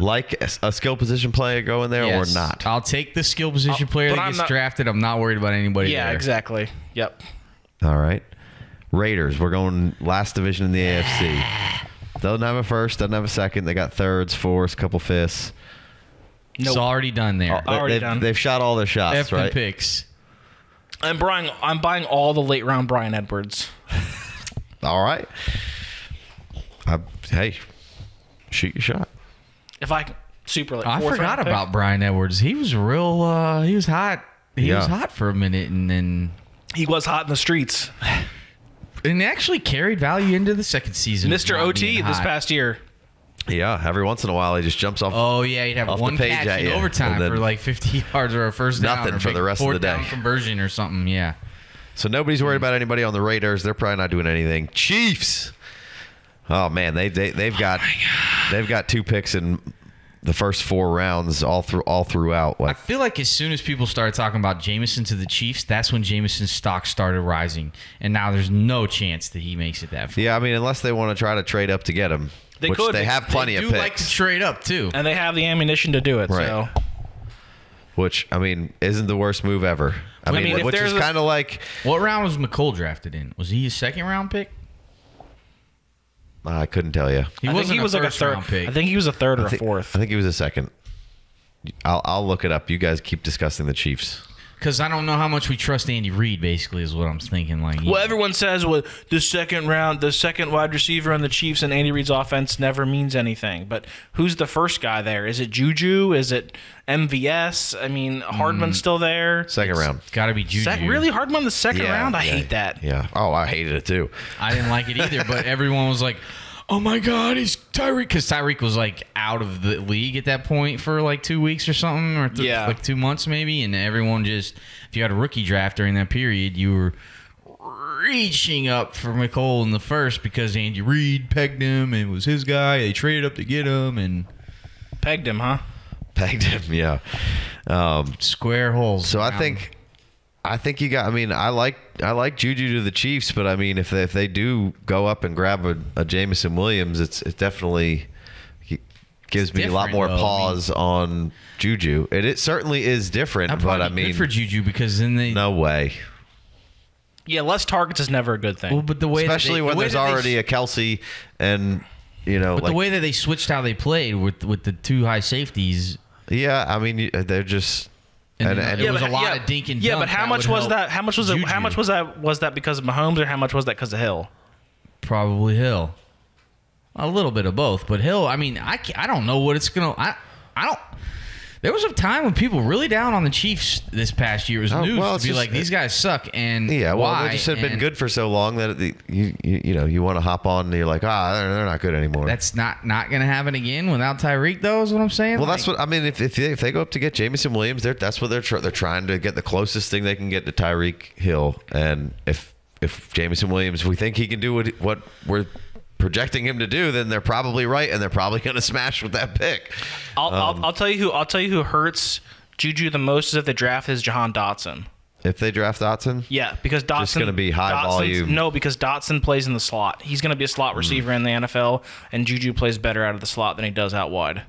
Like a, a skill position player going there Yes. or not? I'll take the skill position Uh, player but that I'm gets not- drafted. I'm not worried about anybody. Yeah, there. exactly. Yep. All right. Raiders. We're going last division in the AFC. Doesn't have a first, doesn't have a second. They got thirds, fourths, couple fifths. It's already done there. They- Already they've, done. they've shot all their shots, F right? picks. I'm buying. I'm buying all the late round Bryan Edwards. [laughs] All right. I, hey, shoot your shot. If I super like. I fourth forgot round pick. about Bryan Edwards. He was real. Uh, he was hot. He Yeah. was hot for a minute, and then He was hot in the streets. and actually carried value into the second season. Mr. OT this past year. Yeah, every once in a while he just jumps off. Oh yeah, he'd have one page catch at in you, overtime then for like 50 [laughs] yards or a first down. nothing for the rest of the fourth day. conversion or something. Yeah. So nobody's worried about anybody on the Raiders. They're probably not doing anything. Chiefs. Oh man, they they they've got oh, they've got two picks in the first four rounds all through all throughout. I feel like as soon as people started talking about Jameson to the Chiefs, that's when Jameson's stock started rising, and now there's no chance that he makes it that far. yeah, I mean unless they want to try to trade up to get him, They which could. they have plenty they of do like picks. to trade up too. And they have the ammunition to do it. Right. So which I mean isn't the worst move ever. I, I mean, mean, which is kind of like What round was Mecole drafted in? Was he a second round pick? I couldn't tell you. He I think wasn't he was like a third. round pick. I think he was a third or I a think, fourth. I think he was a second. I'll I'll look it up. You guys keep discussing the Chiefs. Because I don't know how much we trust Andy Reid. Basically, is what I'm thinking. Like, Well, everyone says well, the second round, the second wide receiver on the Chiefs and Andy Reid's offense never means anything. But who's the first guy there? Is it Juju? Is it MVS? I mean, Hardman's hmm. still there. Second round. got to be Juju. Sec- really, Hardman the second round? I yeah, hate that. Yeah. Oh, I hated it too. I didn't like it either, but [laughs] everyone was like, "Oh my God, he's Tyreek!" Because Tyreek was like out of the league at that point for like two weeks or something, or th- Yeah. like two months maybe. And everyone just, if you had a rookie draft during that period, you were reaching up for Mecole in the first because Andy Reid pegged him and was his guy. They traded up to get him and Pegged him, huh? Pegged him. [laughs] Yeah. Um, square holes. so I around. think, I think you got. I mean, I like I like Juju to the Chiefs, but I mean, if they, if they do go up and grab a, a Jameson Williams, it's it definitely he gives me a lot more though. I mean- pause on Juju. It it certainly is different, That'd but probably I be mean, good for Juju because then they no way. Yeah, less targets is never a good thing. Well, but the way Especially they- when the way there's that they- already a Kelce and you know But like the way that they switched how they played with with the two high safeties, yeah, I mean they're just And and, and, it it was was a lot of dink and yeah, but how much was that? How much was it? How much was that? Was that because of Mahomes, or how much was that because of Hill? probably Hill. A little bit of both, but Hill. I mean, I I don't know what it's gonna. I I don't. There was a time when people really down on the Chiefs this past year. It was Oh, news well, to be just- like these guys suck and yeah, well why? they just had been good for so long that the, you, you you know you want to hop on and you're like ah they're, they're not good anymore. That's not not gonna happen again without Tyreek. Though is what I'm saying. well, that's what I mean. If, if, they, if they go up to get Jameson Williams, they're, that's what they're tr- they're trying to get the closest thing they can get to Tyreek Hill. And if if Jameson Williams, if we think he can do what what we're projecting him to do, then they're probably right, and they're probably going to smash with that pick. I'll, Um, I'll, I'll tell you who I'll tell you who hurts Juju the most is if they draft is Jahan Dotson. If they draft Dotson, Yeah, because Dotson gonna be high Dotson's- volume. No, because Dotson plays in the slot. He's going to be a slot receiver in the NFL, and Juju plays better out of the slot than he does out wide.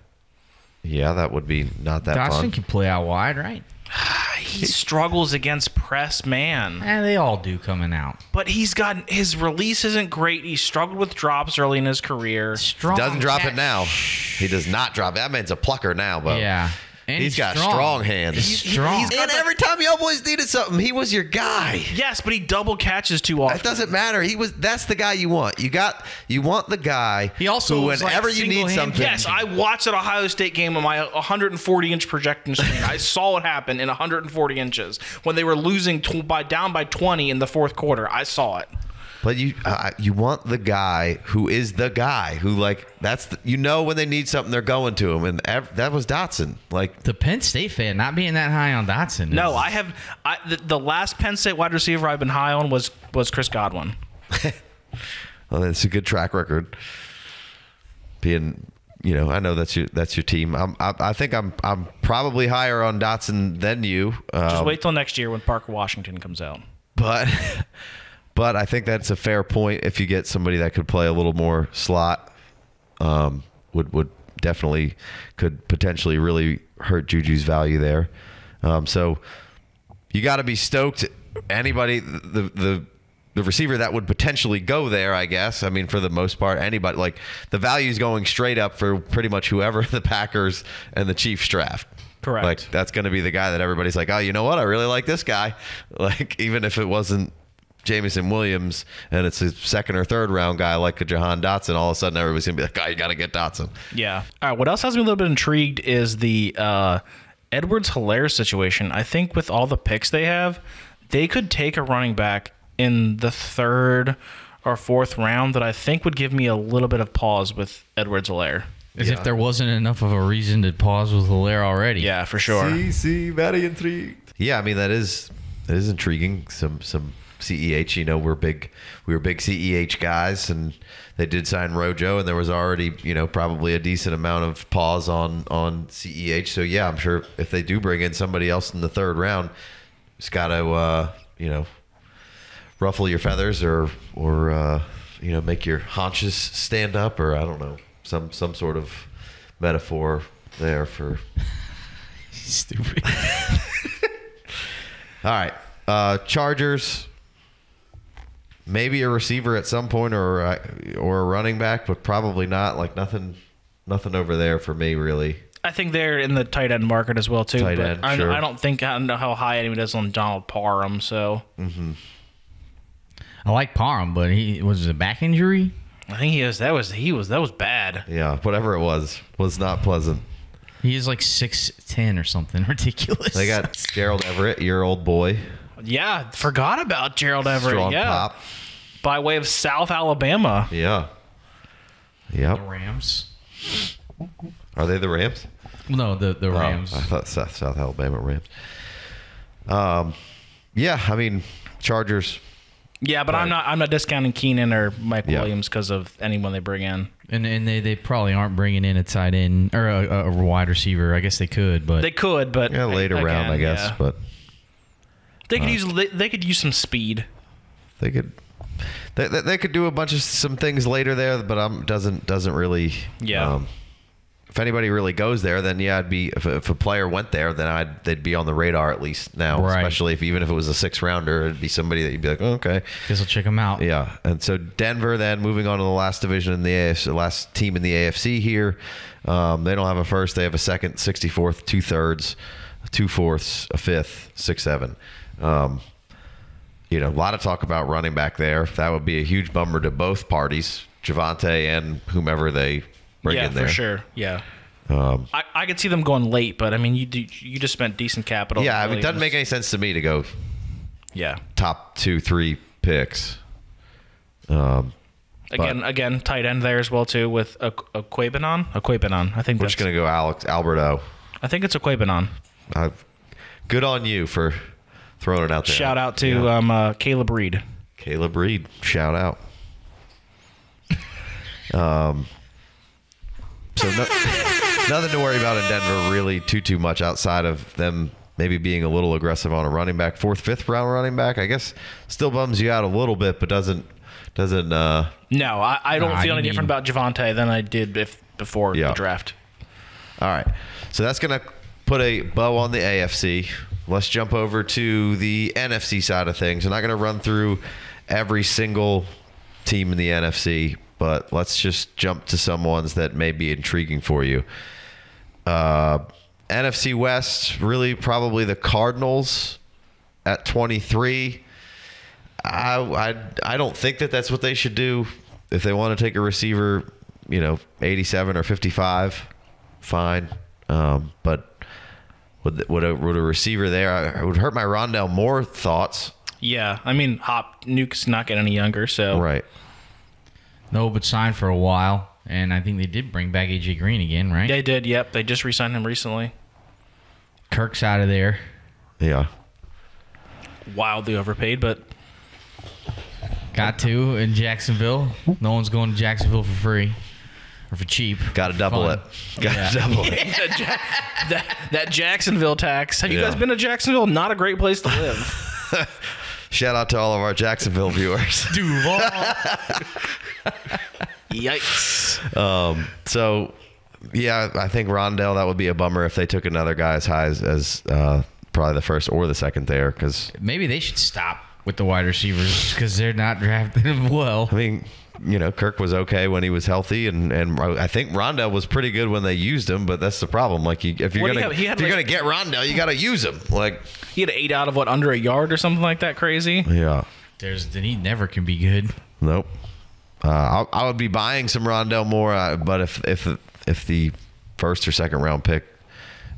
yeah, that would be not that Dotson fun. can play out wide, right? [sighs] He struggles against press man, And they all do coming out. but he's got his release isn't great. He struggled with drops early in his career. Strong. Doesn't drop it now. He does not drop. That man's a plucker now, but Yeah, and he's got strong hands. He's He's- strong. he's got and the- every time y'all boys needed something, he was your guy. Yes, but he double catches too often. It doesn't matter. He was. That's the guy you want. You got. You want the guy. He also who, was, like, whenever you need single-handed- something. Yes, I watched an Ohio State game on my 140 inch projecting screen. I saw it happen in 140 inches when they were losing tw- by down by 20 in the fourth quarter. I saw it. But you. Uh, you want the guy who is the guy who like. That's. The, you know when they need something, they're going to him, and ev- that was Dotson. Like. the Penn State fan not being that high on Dotson. No, is- I have. I, the, the last Penn State wide receiver I've been high on was was Chris Godwin. [laughs] [laughs] Well, it's a good track record. Being, you know, I know that's your that's your team. I'm, I, I think I'm I'm probably higher on Dotson than you. Just Um, wait till next year when Parker Washington comes out. but [laughs] but I think that's a fair point. If you get somebody that could play a little more slot, um, would would definitely could potentially really hurt Juju's value there. Um, so you got to be stoked. Anybody the the the receiver that would potentially go there, I guess. I mean, for the most part, anybody like the value is going straight up for pretty much whoever [laughs] the Packers and the Chiefs draft. Correct. Like that's going to be the guy that everybody's like, oh, you know what? I really like this guy. [laughs] Like even if it wasn't Jameson Williams and it's a second or third round guy like a Jahan Dotson, all of a sudden everybody's gonna be like, oh, you got to get Dotson. Yeah. All right. What else has me a little bit intrigued is the uh, Edwards Helaire situation. I think with all the picks they have, they could take a running back in the third or fourth round that I think would give me a little bit of pause with Edwards Helaire. as if there wasn't enough of a reason to pause with Helaire already. Yeah, for sure. see, very intrigued. Yeah, I mean that is that is intriguing. Some some CEH. You know, we're big we were big CEH guys, and they did sign Rojo, and there was already you know probably a decent amount of pause on on CEH. So yeah, I'm sure if they do bring in somebody else in the third round, it's got to uh, you know ruffle your feathers or or uh, you know make your haunches stand up, or I don't know some some sort of metaphor there for [laughs] Stupid. [laughs] All right. Uh, Chargers. Maybe a receiver at some point, or uh, or a running back, but probably not. Like nothing, nothing over there for me really. I think they're in the tight end market as well too. Tight but end, I, sure. I don't think I don't know how high anyone is on Donald Parham. So I like Parham, but he was it a back injury. I think he was that was he was that was bad. Yeah, whatever it was was not pleasant. He is like six ten or something [laughs] ridiculous. They got Gerald Everett, your old boy, Yeah, forgot about Gerald Everett. strong yeah, pop. By way of South Alabama. Yeah. the Rams. Are they the Rams? No, the the Oh, Rams. I thought South, South Alabama Rams. Um, yeah. I mean, Chargers. Yeah, but Right. I'm not I'm not discounting Keenan or Mike Yeah. Williams because of anyone they bring in. And and they, they probably aren't bringing in a tight end or a, a wide receiver. I guess they could, but They could, but Yeah, later again, round, I guess, yeah. but they could use they, they could use some speed. they could. They, they, they could do a bunch of some things later there, but um doesn't doesn't really Yeah. um, if anybody really goes there, then yeah, I'd be if, if a player went there, then I'd they'd be on the radar at least now. Right. Especially if even if it was a six rounder, it'd be somebody that you'd be like, oh, okay, Guess I'll check them out. yeah. And so Denver, then moving on to the last division in the AFC, the last team in the AFC here. Um, they don't have a first; they have a second, sixty fourth, two thirds, two fourths, a fifth, six seven. Um, you know, a lot of talk about running back there. That would be a huge bummer to both parties, Javonte and whomever they bring yeah, in there. Yeah, for sure. Yeah. Um, I, I could see them going late, but I mean, you do, you just spent decent capital. yeah, I mean, it doesn't make any sense to me to go Yeah. top two, three picks. Um, Again, again, tight end there as well too with a a Quabenon, a Quabenon. I think we're just gonna go Alex Alberto. I think it's a Quabenon. Uh, good on you for throwing it out there. Shout out to Yeah. um, uh, Caleb Reed. Caleb Reed. Shout out. [laughs] Um, so no, [laughs] nothing to worry about in Denver really too too much outside of them maybe being a little aggressive on a running back, fourth, fifth round running back. I guess still bums you out a little bit, but doesn't doesn't. Uh, No, I, I don't Nah, feel you any different about Javonte than I did if before Yeah. the draft. all right, so that's gonna put a bow on the AFC. Let's jump over to the NFC side of things. I'm not gonna run through every single team in the NFC, but let's just jump to some ones that may be intriguing for you. Uh, NFC West, really probably the Cardinals at 23. I, I, I don't think that that's what they should do. If they want to take a receiver, you know, 87 or 55, fine. Um, but would, would, a, would a receiver there, I, it would hurt my Rondale Moore thoughts. Yeah, I mean, Hop Nuke's not getting any younger, so Right. No, but signed for a while, and I think they did bring back AJ Green again, right? they did. Yep, they just re-signed him recently. Kirk's out of there. Yeah. Wildly overpaid, but Got to in Jacksonville. No one's going to Jacksonville for free or for cheap. Got to double Fun. it. Got to Yeah. double it. [laughs] that, that, that Jacksonville tax. Have you Yeah. guys been to Jacksonville? Not a great place to live. [laughs] Shout out to all of our Jacksonville viewers. [laughs] Duval. Yikes! Um, so, yeah, I think Rondale, that would be a bummer if they took another guy as high as, as uh, probably the first or the second there. Because, Maybe they should stop with the wide receivers because they're not drafting them well. I mean, you know, Kirk was okay when he was healthy, and, and I think Rondale was pretty good when they used him. But that's the problem. Like, you, if you're What gonna have? He had if you're gonna get Rondale, you got to use him. Like, He had eight out of what under a yard or something like that. Crazy. yeah, There's then he never can be good. nope. Uh, I, I would be buying some Rondale more, uh, but if if if the first or second round pick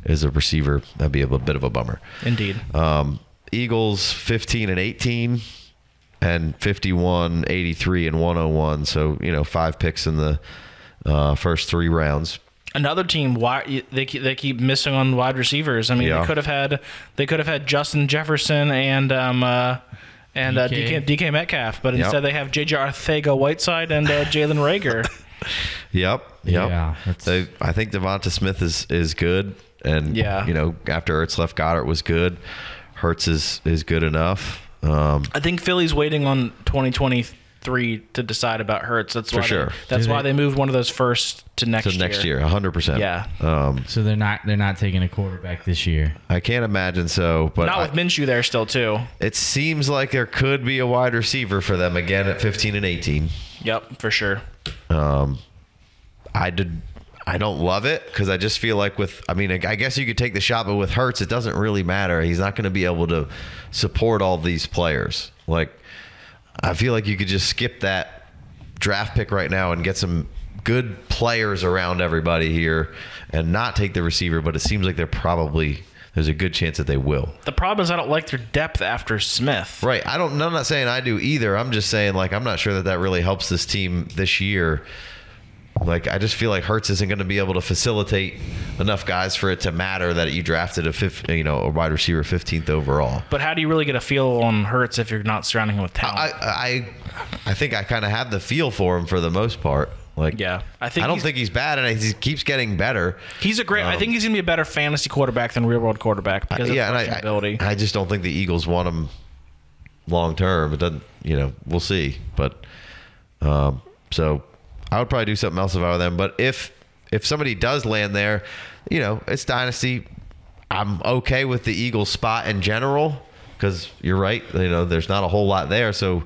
is a receiver, that'd be a bit of a bummer. Indeed. Um, Eagles 15 and 18 and 51, 83 and 101. So, you know, five picks in the uh, first three rounds. Another team, why they keep, they keep missing on wide receivers. I mean, Yeah. they could have had they could have had Justin Jefferson and um uh, and uh, DK. DK, DK Metcalf, but Yep. instead they have JJ Arcega Whiteside and uh, Jalen Reagor. [laughs] Yep. Yep. Yeah, They, I think DeVonta Smith is, is good. And, Yeah. you know, after Ertz left, Goedert was good. Hurts is, is good enough. Um, I think Philly's waiting on 2023 to decide about Hurts. That's For why they- sure. that's Do why they- they moved one of those first to next to next year, 100%. Yeah. Um, So they're not they're not taking a quarterback this year. I can't imagine so, but Not I- with Minshew there still too. it seems like there could be a wide receiver for them again at 15 and 18. Yep, for sure. Um, I did. I don't love it because I just feel like with. I mean, I guess you could take the shot, but with Hurts, it doesn't really matter. He's not going to be able to support all these players. Like, I feel like you could just skip that draft pick right now and get some good players around everybody here, and not take the receiver. But it seems like they're probably. There's a good chance that they will. The problem is I don't like their depth after Smith. Right. I don't. I'm not saying I do either. I'm just saying like I'm not sure that that really helps this team this year. Like I just feel like Hurts isn't going to be able to facilitate enough guys for it to matter that you drafted a fifth, you know, a wide receiver 15th overall. But how do you really get a feel on Hurts if you're not surrounding him with talent? I I I think I kind of have the feel for him for the most part. Like yeah, I think I don't think he's bad, and he keeps getting better. he's a great. I think he's gonna be a better fantasy quarterback than real world quarterback because of yeah, and I, ability. I I just don't think the Eagles want him long term. It doesn't, you know, we'll see. But um, so I would probably do something else if I were them. But if if somebody does land there, you know, it's dynasty. I'm okay with the Eagles spot in general because you're right. You know, there's not a whole lot there, so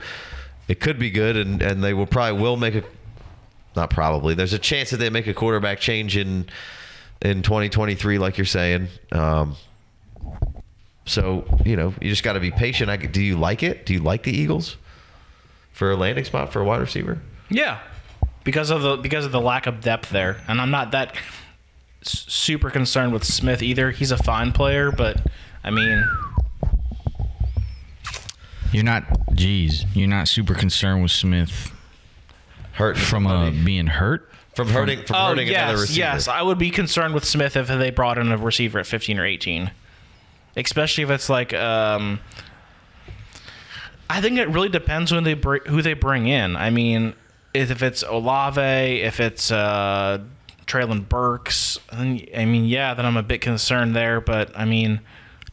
it could be good, and and they will probably will make a not probably. There's a chance that they make a quarterback change in in 2023, like you're saying. Um, so you know, you just got to be patient. I, do you like it? Do you like the Eagles for a landing spot for a wide receiver? Yeah, because of the because of the lack of depth there, and I'm not that super concerned with Smith either. He's a fine player, but I mean, You're not, geez, you're not super concerned with Smith Hurt from uh, being hurt. from hurting from oh hurting another yes, receiver. yes, I would be concerned with Smith if they brought in a receiver at 15 or 18, especially if it's like. Um, I think it really depends when they br- who they bring in. I mean, if it's Olave, if it's uh, Treylon Burks, then, I mean, yeah, then I'm a bit concerned there. But I mean,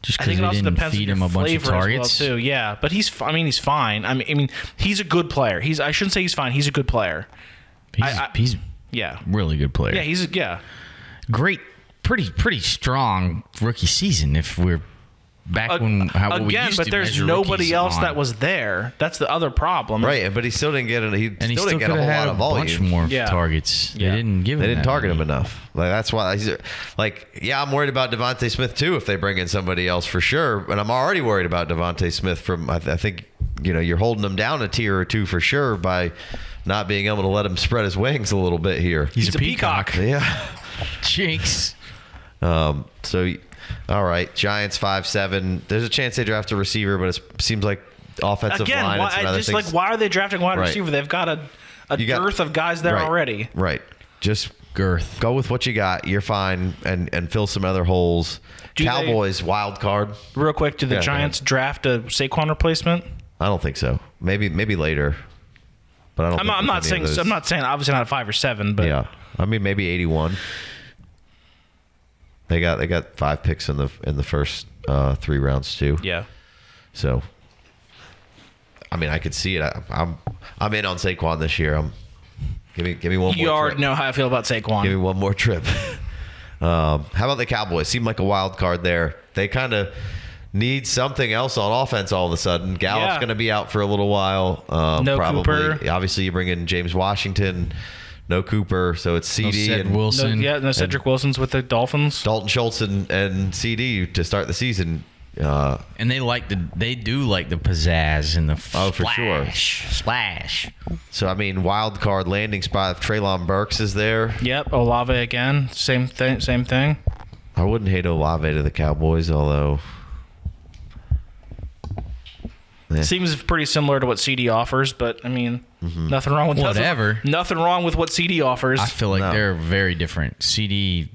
Just I because think it also didn't depends feed on him a bunch of targets. well too. Yeah, but he's. f- I mean, he's fine. I mean, I mean, he's a good player. He's. I shouldn't say he's fine. He's a good player. He's, I- I- he's Yeah. a really good player. Yeah. He's. Yeah. great, pretty pretty strong rookie season. If we're back when how what we Again, used but to there's nobody else on. that was there. That's the other problem. Right, but he still didn't get it. He and he still still didn't get a whole lot a of bunch volume. more Yeah. targets. Yeah. They didn't give him. They didn't that target him enough. Like that's why, he's, like, yeah, I'm worried about DeVonta Smith too if they bring in somebody else for sure. And I'm already worried about DeVonta Smith. From I, th- I think you know you're holding him down a tier or two for sure by not being able to let him spread his wings a little bit here. He's, He's a a peacock. peacock. Yeah. [laughs] Jinx. Um. So, all right, Giants five seven. There's a chance they draft a receiver, but it seems like offensive Again, line why, and some I other just things. like why are they drafting wide Right. receiver? They've got a, a got- dearth of guys there right, already. Right. Just Girth. go with what you got. You're fine, and and fill some other holes. Do they- Cowboys wild card. Real quick, do the Yeah, go Giants draft a Saquon replacement? I don't think so. Maybe maybe later. But I don't. I'm think not, I'm not saying of I'm not saying obviously not a five or seven, but Yeah, I mean maybe 81. They got they got five picks in the in the first uh, three rounds too. yeah. So, I mean, I could see it. I, I'm I'm in on Saquon this year. I'm give me give me one You more. already trip. know how I feel about Saquon. Give me one more trip. [laughs] um, how about the Cowboys? Seem like a wild card there. They kind of need something else on offense all of a sudden. Gallup's Yeah. going to be out for a little while. Um, No probably. Cooper. Obviously, you bring in James Washington. No Cooper, so it's CD Ced and no, Wilson. yeah, no Cedric Wilson's with the Dolphins. Dalton Schultz and, and CD to start the season. Uh, And they like the they do like the pizzazz and the Oh, for sure. splash, Splash. so I mean, wild card landing spot if Treylon Burks is there. Yep, Olave again. Same thing. Same thing. I wouldn't hate Olave to the Cowboys, although Yeah. Seems pretty similar to what CD offers, but I mean, Mm-hmm. nothing wrong with Whatever. Nothing, wrong with what CD offers. I feel like No. they're very different. CD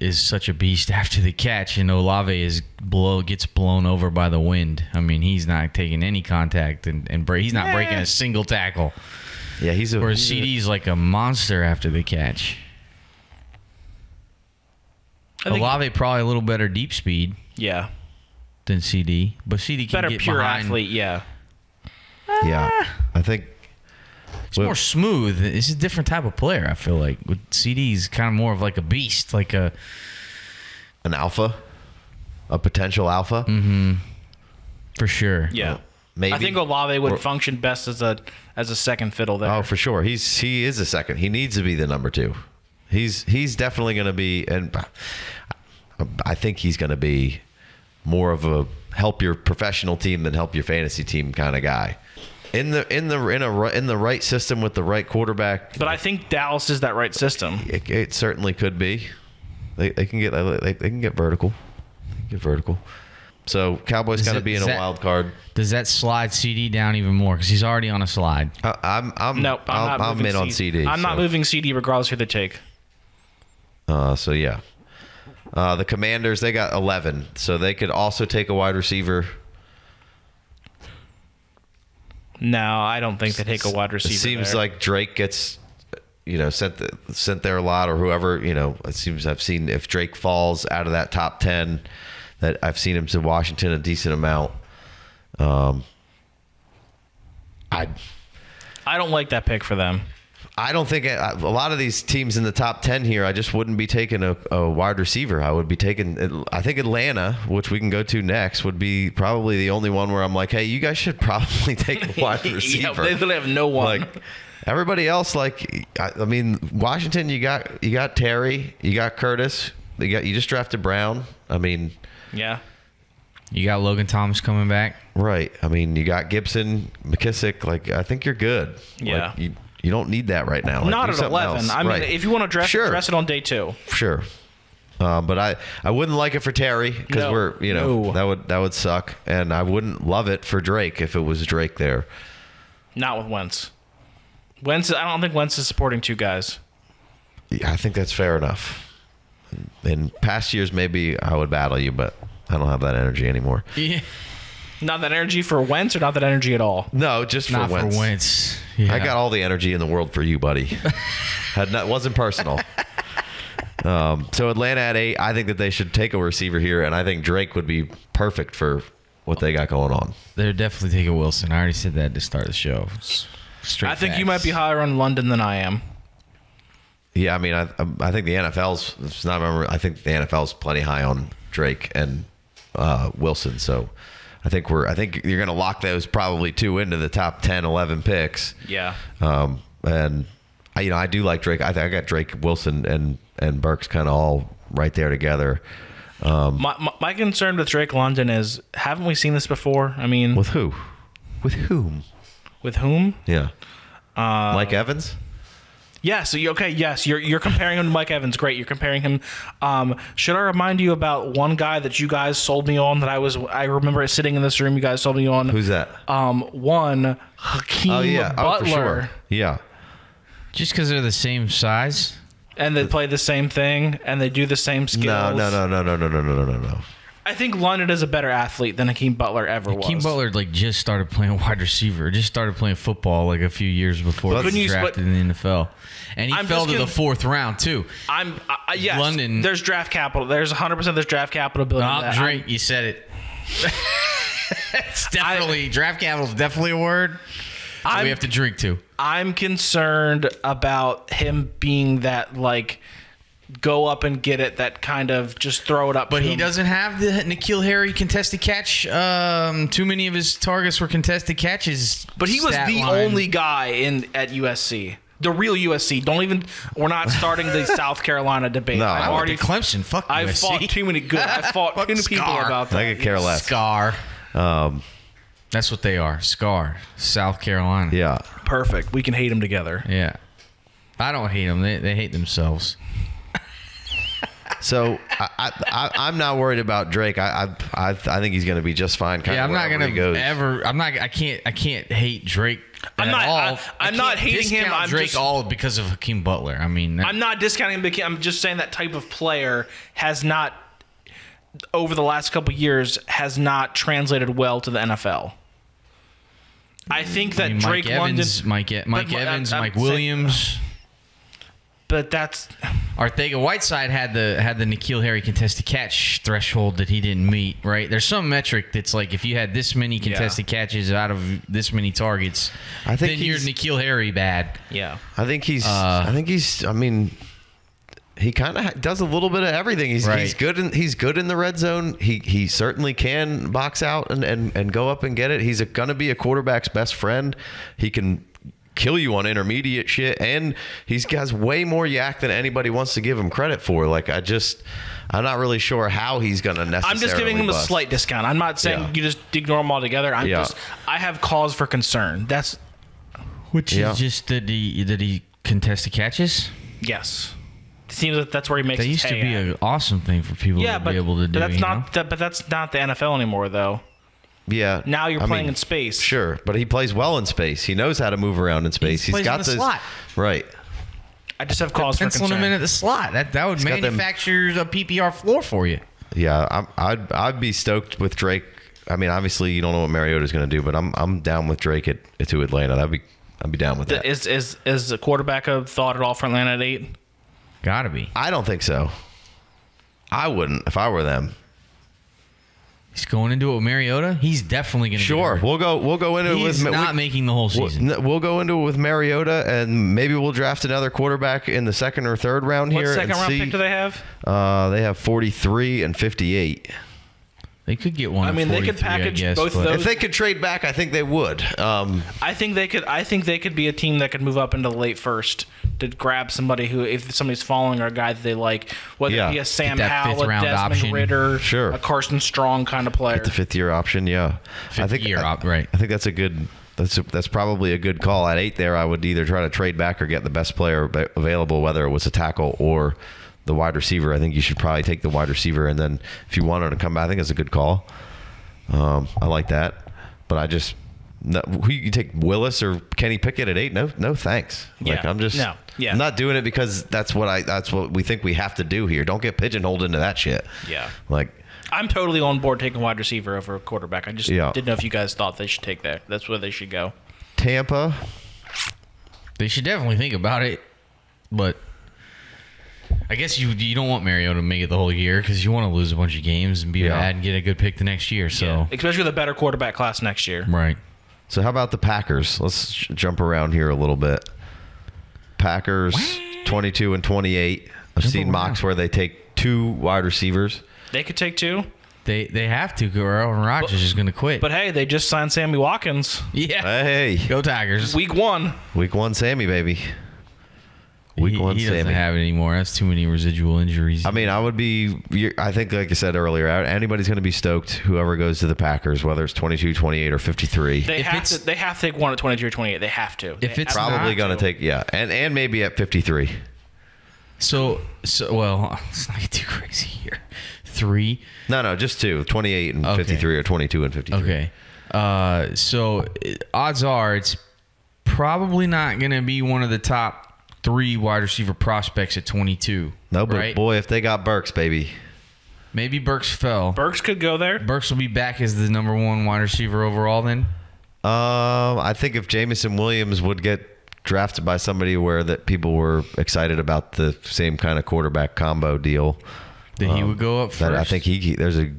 is such a beast [laughs] after the catch, and Olave is blow gets blown over by the wind. I mean, he's not taking any contact, and, and break, he's not breaking a single tackle. yeah, he's a Whereas he's a- CD's like a monster after the catch. I think- Olave probably a little better deep speed yeah, than CD, but CD can better get pure behind. athlete. Yeah, yeah. I think It's more smooth. It's a different type of player. I feel like with CD, he's kind of more of like a beast, like a an alpha, a potential alpha. Mm-hmm. for sure. yeah. Maybe. I think Olave would Or- function best as a as a second fiddle there. Oh, for sure. He's he is a second. He needs to be the number two. He's he's definitely going to be, and I think he's going to be more of a help your professional team than help your fantasy team kind of guy. In the in the in a in the right system with the right quarterback, but I think Dallas is that right system. it, it certainly could be. They, they can get they, they can get vertical, get vertical. So Cowboys got to be in a that- wild card. Does that slide CD down even more? Because he's already on a slide. I, I'm I'm Nope, I'm, I'm, not I'm moving in on CD. I'm not moving CD regardless who they take. Uh, so yeah, uh, the Commanders they got 11, so they could also take a wide receiver. No, I don't think they take a wide receiver. It seems there. like Drake gets, you know, sent the, sent there a lot, or whoever. You know, it seems I've seen if Drake falls out of that top 10, that I've seen him to Washington a decent amount. Um, I I don't like that pick for them. I don't think uh, a lot of these teams in the top 10 here, I just wouldn't be taking a, a wide receiver. I would be taking, I think Atlanta, which we can go to next, would be probably the only one where I'm like, hey, you guys should [laughs] probably take a wide [laughs] yeah, receiver. they literally have no one. like everybody else, like, I, I mean, Washington, you got, you got Terry, you got Curtis, you got, you just drafted Brown. I mean, yeah. You got Logan Thomas coming back. right. I mean, you got Gibson, McKissick. Like, I think you're good. Yeah. Like, you, you don't need that right now. Like, Not at 11. else. I mean, Right. if you want to dress, Sure. dress it on day two. Sure. Um, but I, I wouldn't like it for Terry because No. we're you know No. that would that would suck, and I wouldn't love it for Drake if it was Drake there. Not with Wentz. Wentz, I don't think Wentz is supporting two guys. Yeah, I think that's fair enough. In past years, maybe I would battle you, but I don't have that energy anymore. Yeah. Not that energy for Wentz or not that energy at all. No, just for Not Wentz. for Wentz. Yeah. I got all the energy in the world for you, buddy. [laughs] Had not wasn't personal. Um, so Atlanta at eight, I think that they should take a receiver here, and I think Drake would be perfect for what they got going on. They're definitely taking Wilson. I already said that to start the show. Straight I think you might be higher on London than I am. Yeah, I mean, I I think the NFL's. It's not remember. I think the NFL's plenty high on Drake and uh, Wilson. So I think we're. I think you're going to lock those probably two into the top 10, 11 picks. Yeah. Um, and I, you know, I do like Drake. I think I got Drake, Wilson, and and Burks kind of all right there together. My, my, my concern with Drake London is haven't we seen this before? I mean, with, With who? With whom? With whom? Yeah. Mike Evans. Yes. you okay. Yes. You're you're comparing him to Mike Evans. Great. You're comparing him. Um, should I remind you about one guy that you guys sold me on? That I was. I remember sitting in this room. You guys sold me on. Who's that? Um, one Hakeem Oh yeah, Butler, oh for sure. Yeah. Just because they're the same size. and they play the same thing, and they do the same skills. No, no, no, no, no, no, no, no, no, no. I think London is a better athlete than Hakeem Butler ever was. Hakeem Butler like just started playing [laughs] wide receiver. Just started playing football like a few years before Well, he was Couldn't drafted in the NFL, and he I'm fell to the gonna- fourth round too. I'm I, I- yes. London- There's draft capital. There's 100 percent there's draft capital building. Oh, that. Drake, you said it. [laughs] it's definitely draft capital is definitely a word. that I'm- we have to drink too. I'm concerned about him being that like go up and get it. That kind of just throw it up. But to he him. doesn't have the N'Keal Harry contested catch. Um, too many of his targets were contested catches. But he was the line. only guy in at USC. The real USC. Don't even. We're not starting the [laughs] South Carolina debate. No, I've I I went already. Clemson. Fuck I've USC. fought too many good. I [laughs] fought too many people about that. I could care less. Scar. Um, That's what they are. Scar. South Carolina. yeah. Perfect. We can hate them together. Yeah. I don't hate them. They, they hate themselves. So I, I, I, I'm not worried about Drake. I, I, I, I think he's going to be just fine. Kind Yeah, I'm not gonna he ever. I'm not. I can't. I can't hate Drake. I'm at not- All. I- I'm not can't hating him, I'm Drake just- all because of Hakeem Butler. I mean, that- I'm not discounting him. I'm just saying that type of player has not, over the last couple years, has not translated well to the NFL. I think that I mean, Drake Mike Evans, London, Mike, Mike But, uh, Evans, I'm Mike saying- Williams, but that's Arcega Whiteside had the had the N'Keal Harry contested catch threshold that he didn't meet. Right? There's some metric that's like if you had this many contested catches out of this many targets, I think then you're he's- N'Keal Harry bad. yeah. I think he's. Uh, I think he's. I mean, he kind of does a little bit of everything. He's, Right. he's good in he's good in the red zone. He he certainly can box out and and, and go up and get it. He's going to be a quarterback's best friend. He can kill you on intermediate shit, and he's got way more YAC than anybody wants to give him credit for. Like I just. I'm not really sure how he's going to necessarily. I'm just giving him a slight discount. I'm not saying Yeah. you just ignore him altogether. I'm Yeah. just I have cause for concern. That's Which Yeah. is just that he that he contested catches. yes. It seems that that's where he makes. That his used to be an awesome thing for people yeah, to but, be able to do. but that's you not know? that, but that's not the NFL anymore though. Yeah. Now you're I playing mean, in space. Sure, but he plays well in space. He knows how to move around in space. He has got in the this slot. right. I just have cause for penciling concern. him in at the slot. That that would got them- manufacture a PPR floor for you. Yeah, I'm, I'd I'd be stoked with Drake. I mean, obviously you don't know what Mariota's going to do, but I'm I'm down with Drake at, to Atlanta. That'd be I'd be down with that. Is is is the quarterback a thought at all for Atlanta at eight? Gotta be. I don't think so. I wouldn't if I were them. He's going into it with Mariota. He's definitely going to Sure, we'll go. We'll go into it He's with. not we- making the whole We'll, season. we'll go into it with Mariota, and maybe we'll draft another quarterback in the second or third round What here. second and round see. pick do they have? Uh, they have 43 and 58. They could get one. I mean, they could package guess, both but- those- If they could trade back, I think they would. Um, I think they could. I think they could be a team that could move up into the late first to grab somebody who, if somebody's following a guy that they like, whether Yeah. it be a Sam that Howell, fifth a round Desmond option. Ridder, Sure. a Carson Strong kind of player. the fifth year option, yeah. I Fifth think year I, op- right. I think that's a good. That's a, that's probably a good call. At eight, there, I would either try to trade back or get the best player available, whether it was a tackle or the wide receiver. I think you should probably take the wide receiver, and then if you wanted to come back, I think it's a good call. Um, I like that, but I just no, who you take Willis or Kenny Pickett at eight? No, no, thanks. Like Yeah. I'm just No. Yeah. I'm not doing it because that's what I that's what we think we have to do here. Don't get pigeonholed into that shit. Yeah. like I'm totally on board taking wide receiver over a quarterback. I just Yeah. didn't know if you guys thought they should take that. That's where they should go. Tampa. They should definitely think about it, but I guess you you don't want Mariota to make it the whole year because you want to lose a bunch of games and be Yeah. bad and get a good pick the next year. So Especially with a better quarterback class next year. right, So how about the Packers? Let's jump around here a little bit. Packers 22 and 28. I've Jump seen around. mocks where they take two wide receivers. They could take two. they they have to or Aaron Rodgers is going to quit. But hey, they just signed Sammy Watkins. yeah, Hey, go Tigers. Week one. week one, Sammy baby. Week he, one, he doesn't Sammy. have it anymore. That's too many residual injuries. I mean, I would be. I think, like I said earlier, anybody's going to be stoked. Whoever goes to the Packers, whether it's 22, 28, or 53, They If have to. They have to take one at 22 or 28. They have to. If They it's probably going to take yeah, and and maybe at 53. so so well. Let's not get too crazy here. Three. No, no, just two. 28 and Okay. 53, or 22 and 53. Okay. Uh, so odds are it's probably not going to be one of the top three wide receiver prospects at 22. No, but right? boy, if they got Burks, baby, Maybe Burks fell. Burks could go there. Burks will be back as the number one wide receiver overall then. Um, I think if Jameson Williams would get drafted by somebody where that people were excited about the same kind of quarterback combo deal, That he would go up first. that I think he there's a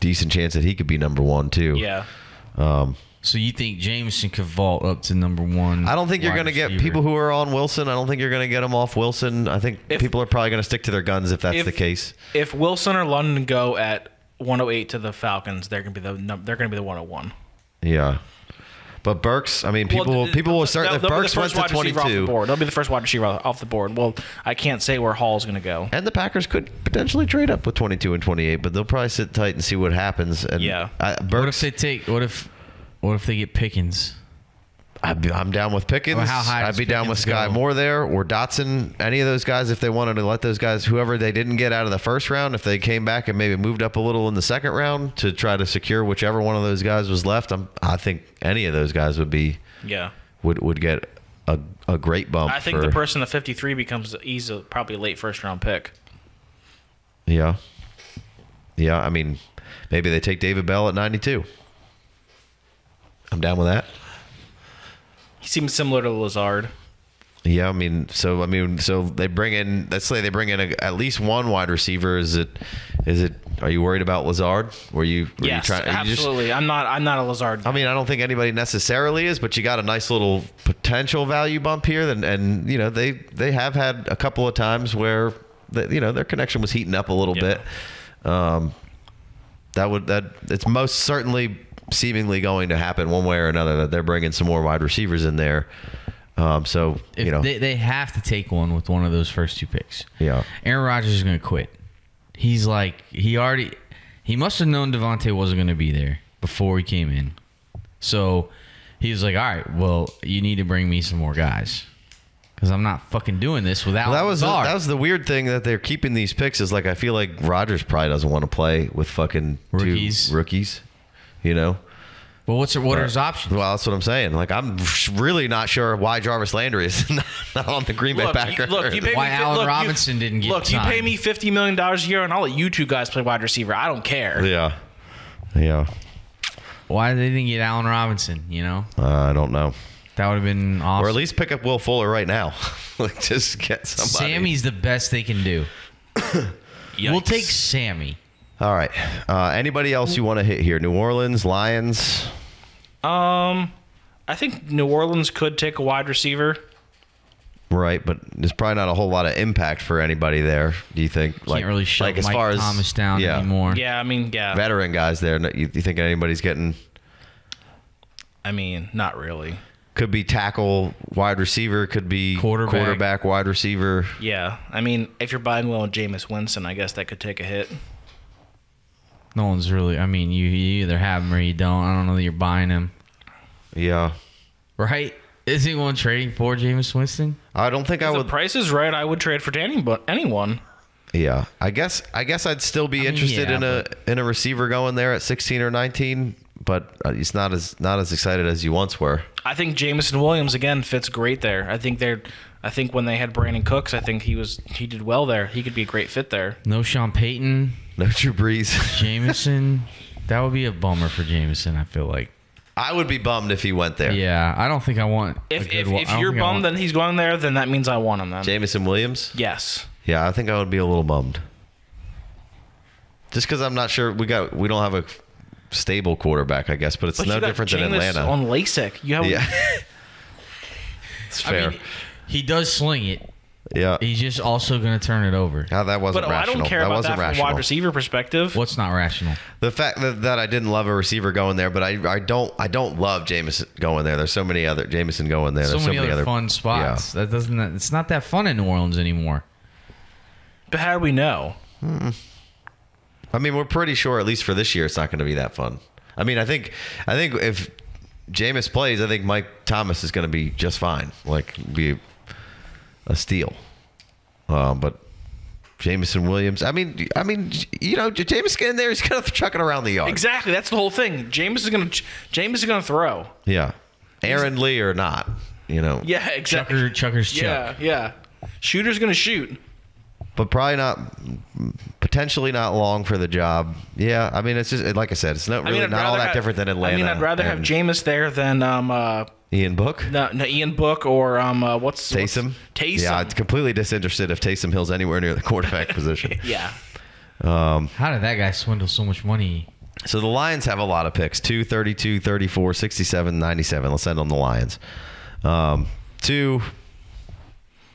decent chance that he could be number one too. Yeah. So you think Jameson could vault up to number one? I don't think you're going to get people who are on Wilson. I don't think you're going to get them off Wilson. I think If- people are probably going to stick to their guns if that's If- the case. If Wilson or London go at 108 to the Falcons, they're gonna be the they're gonna be the 101. Yeah. But Burks, I mean, people Well, th- people will th- start they'll- if they'll be Burks went to wide receiver off the 22. board. They'll be the first wide receiver off the board. Well, I can't say where Hall's going to go. And the Packers could potentially trade up with 22 and 28, but they'll probably sit tight and see what happens. And Yeah. I, What if Burks, they take? What if? What if they get Pickens? I'd be, I'm down with Pickens. Well, how high I'd does be down with Pickens Skyy go? Moore there or Dotson. Any of those guys, if they wanted to let those guys, whoever they didn't get out of the first round, if they came back and maybe moved up a little in the second round to try to secure whichever one of those guys was left, I'm, I think any of those guys would be Yeah. would would get a, a great bump. I think for, the person at 53 becomes he's a, probably a late first round pick. Yeah. Yeah, I mean, maybe they take David Bell at 92. I'm down with that. He seems similar to Lazard. Yeah, I mean, so I mean, so they bring in. Let's say they bring in a, at least one wide receiver. Is it? Is it? Are you worried about Lazard? Were you? Were yes, you trying, are you just- absolutely. I'm not. I'm not a Lazard. I mean, I don't think anybody necessarily is, but you got a nice little potential value bump here, and and you know they they have had a couple of times where the, you know their connection was heating up a little Yeah. bit. Um, that would that it's most certainly seemingly going to happen one way or another that they're bringing some more wide receivers in there. Um, so If you know, they, they have to take one with one of those first two picks. yeah, Aaron Rodgers is going to quit. He's like he already he must have known Davante wasn't going to be there before he came in. So he was like, "All right, well, you need to bring me some more guys because I'm not fucking doing this without." Well, that was the, Lazard." that was the weird thing that they're keeping these picks is like I feel like Rodgers probably doesn't want to play with fucking two Rookies. rookies, you know. well, what's what are his options? Well, that's what I'm saying. Like, I'm really not sure why Jarvis Landry is [laughs] not on the Green Bay Look, you, Packers. look, you pay Why me, fi- Allen look, you- Robinson didn't get Look, you pay me fifty million dollars a year, and I'll let you two guys play wide receiver. I don't care. yeah, yeah. Why they didn't get Allen Robinson? You know Uh, I don't know, that would have been awesome. or at least pick up Will Fuller right now. [laughs] like, just get somebody. Sammy's the best they can do. [coughs] We'll take Sammy. All right. Uh, anybody else you want to hit here? New Orleans, Lions. Um, I think New Orleans could take a wide receiver. Right, but there's probably not a whole lot of impact for anybody there. Do you think? Can't really shut Mike Thomas down yeah, anymore. Yeah, I mean, yeah. Veteran guys there. You, you think anybody's getting? I mean, not really. Could be tackle, wide receiver. Could be Quarterback. quarterback, wide receiver. Yeah, I mean, if you're buying low on Jameis Winston, I guess that could take a hit. No one's really. I mean, you, you either have him or you don't. I don't know that you're buying him, Yeah, right? Is anyone trading for Jameis Winston? I don't think I If the would. price is right, I would trade for any, but anyone. Yeah, I guess I guess I'd still be mean, interested yeah, in a in a receiver going there at 16 or 19, but uh, he's not as not as excited as you once were. I think Jameson Williams again fits great there. I think they're. I think when they had Brandin Cooks, I think he was he did well there. He could be a great fit there. No Sean Payton, No Drew Brees. Jameson. [laughs] that would be a bummer for Jameson. I feel like. I would be bummed if he went there. Yeah, I don't think I want. a If good if, wa- if you're bummed want- that he's going there, then that means I want him then. Jameson Williams. yes. Yeah, I think I would be a little bummed. Just because I'm not sure we got we don't have a stable quarterback, I guess, but it's But no you got different than Atlanta. on LASIK. You have yeah, [laughs] it's I fair. mean, he does sling it. Yeah, He's just also going to turn it over. How that wasn't but oh, I rational. don't care that about wasn't that from a rational. wide receiver perspective. What's not rational? The fact that, that I didn't love a receiver going there, but I I don't I don't love Jameson going there. There's so many other Jameson going there. So There's many, other, fun spots. That doesn't. It's not that fun in New Orleans anymore. But how do we know? Hmm. I mean, we're pretty sure at least for this year, it's not going to be that fun. I mean, I think I think if Jameis plays, I think Mike Thomas is going to be just fine. Like be a steal. Uh, but Jameson Williams, I mean, I mean, you know, Jameis getting there, he's going to chuck it around the yard. Exactly. That's the whole thing. Jameis is gonna Jameis is gonna throw. Yeah, Aaron Lee or not, you know. Yeah. Exactly. Chucker, Chucker's Yeah. Chuck. Yeah. Shooter's gonna shoot. but probably not potentially not long for the job. Yeah, I mean it's just like I said, it's not really I'd not all that have- different than Atlanta. I mean, I'd rather have and Jameis there than um uh Ian Book, no, no, Ian Book or um uh, what's what's- Taysom. Taysom. Yeah, it's completely disinterested if Taysom Hill's anywhere near the quarterback [laughs] position. [laughs] yeah. How did that guy swindle so much money? So the Lions have a lot of picks 2, 32, 34, 67, 97. Let's end on the Lions. Um, two,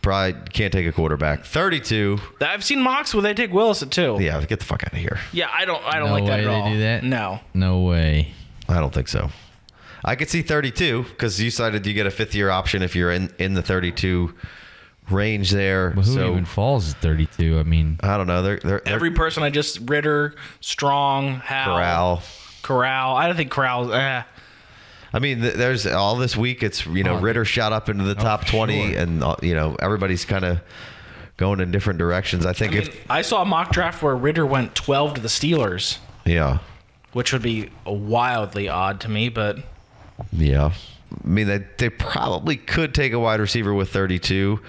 probably can't take a quarterback. 32, I've seen mocks where they take Willis at two. yeah, get the fuck out of here. Yeah, I don't I don't No like that way at they all. do that? No. No way. I don't think so. I could see 32 because you cited you get a fifth year option if you're in, in the 32 range there. But who so even falls at 32? I mean, I don't know. They're, they're, they're Every person I just Ridder, Strong, Hal, Corral. Corral. I don't think Corral. Eh. I mean, th- there's all this week. It's you know Oh, Ridder shot up into the top 20, sure. and uh, you know everybody's kind of going in different directions. I think I, if I saw a mock draft where Ridder went 12 to the Steelers, yeah, which would be wildly odd to me, but yeah. I mean, they they probably could take a wide receiver with 32,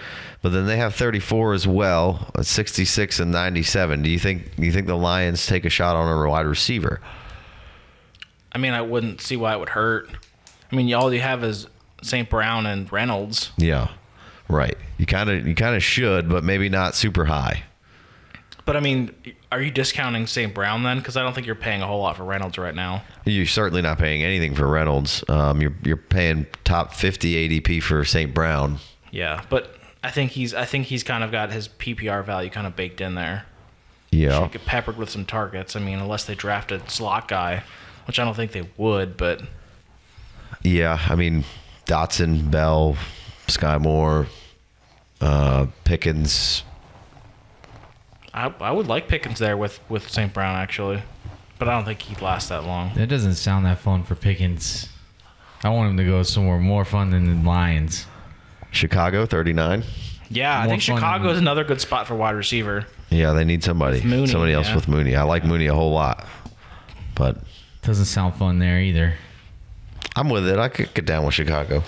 but then they have 34 as well, at 66 and 97. Do you think do you think the Lions take a shot on a wide receiver? I mean, I wouldn't see why it would hurt. I mean, all you have is St. Brown and Reynolds. Yeah, right. You kind of you kind of should, but maybe not super high. But I mean, are you discounting St. Brown then? Because I don't think you're paying a whole lot for Reynolds right now. You're certainly not paying anything for Reynolds. Um, you're you're paying top 50 ADP for St. Brown. Yeah, but I think he's I think he's kind of got his PPR value kind of baked in there. Yeah, Get peppered with some targets. I mean, unless they draft a slot guy, which I don't think they would. But yeah. I mean, Dotson, Bell, Skyy Moore, uh, Pickens. I I would like Pickens there with with St. Brown actually, but I don't think he'd last that long. that doesn't sound that fun for Pickens. I want him to go somewhere more fun than the Lions. Chicago 39. Yeah, I think Chicago is another good spot for wide receiver. Yeah, they need somebody. Mooney, somebody else yeah. with Mooney. I like Mooney a whole lot, but Doesn't sound fun there either. I'm with it. I could get down with Chicago.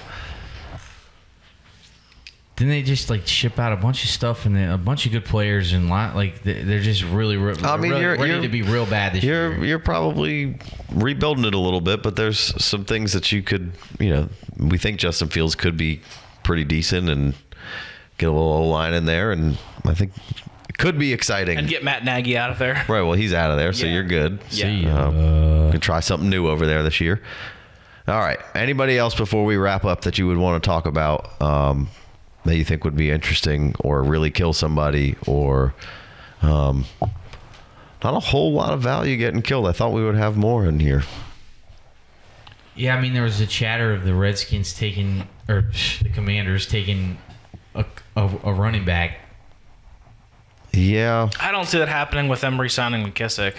Didn't they just like ship out a bunch of stuff and then a bunch of good players and lot like they- they're just really, re- I mean, really you're- ready you're- to be real bad this You're year. you're probably rebuilding it a little bit, but there's some things that you could, you know, we think Justin Fields could be pretty decent and get a little O line in there, and I think it could be exciting. and get Matt Nagy out of there. right. Well, he's out of there, so Yeah. you're good. Yeah. See ya. Um, can try something new over there this year. All right. Anybody else before we wrap up that you would want to talk about um, that you think would be interesting or really kill somebody or um, not a whole lot of value getting killed? I thought we would have more in here. Yeah, I mean, there was a chatter of the Redskins taking, or [laughs] the Commanders taking a, a, a running back. Yeah. I don't see that happening with them re-signing McKissic.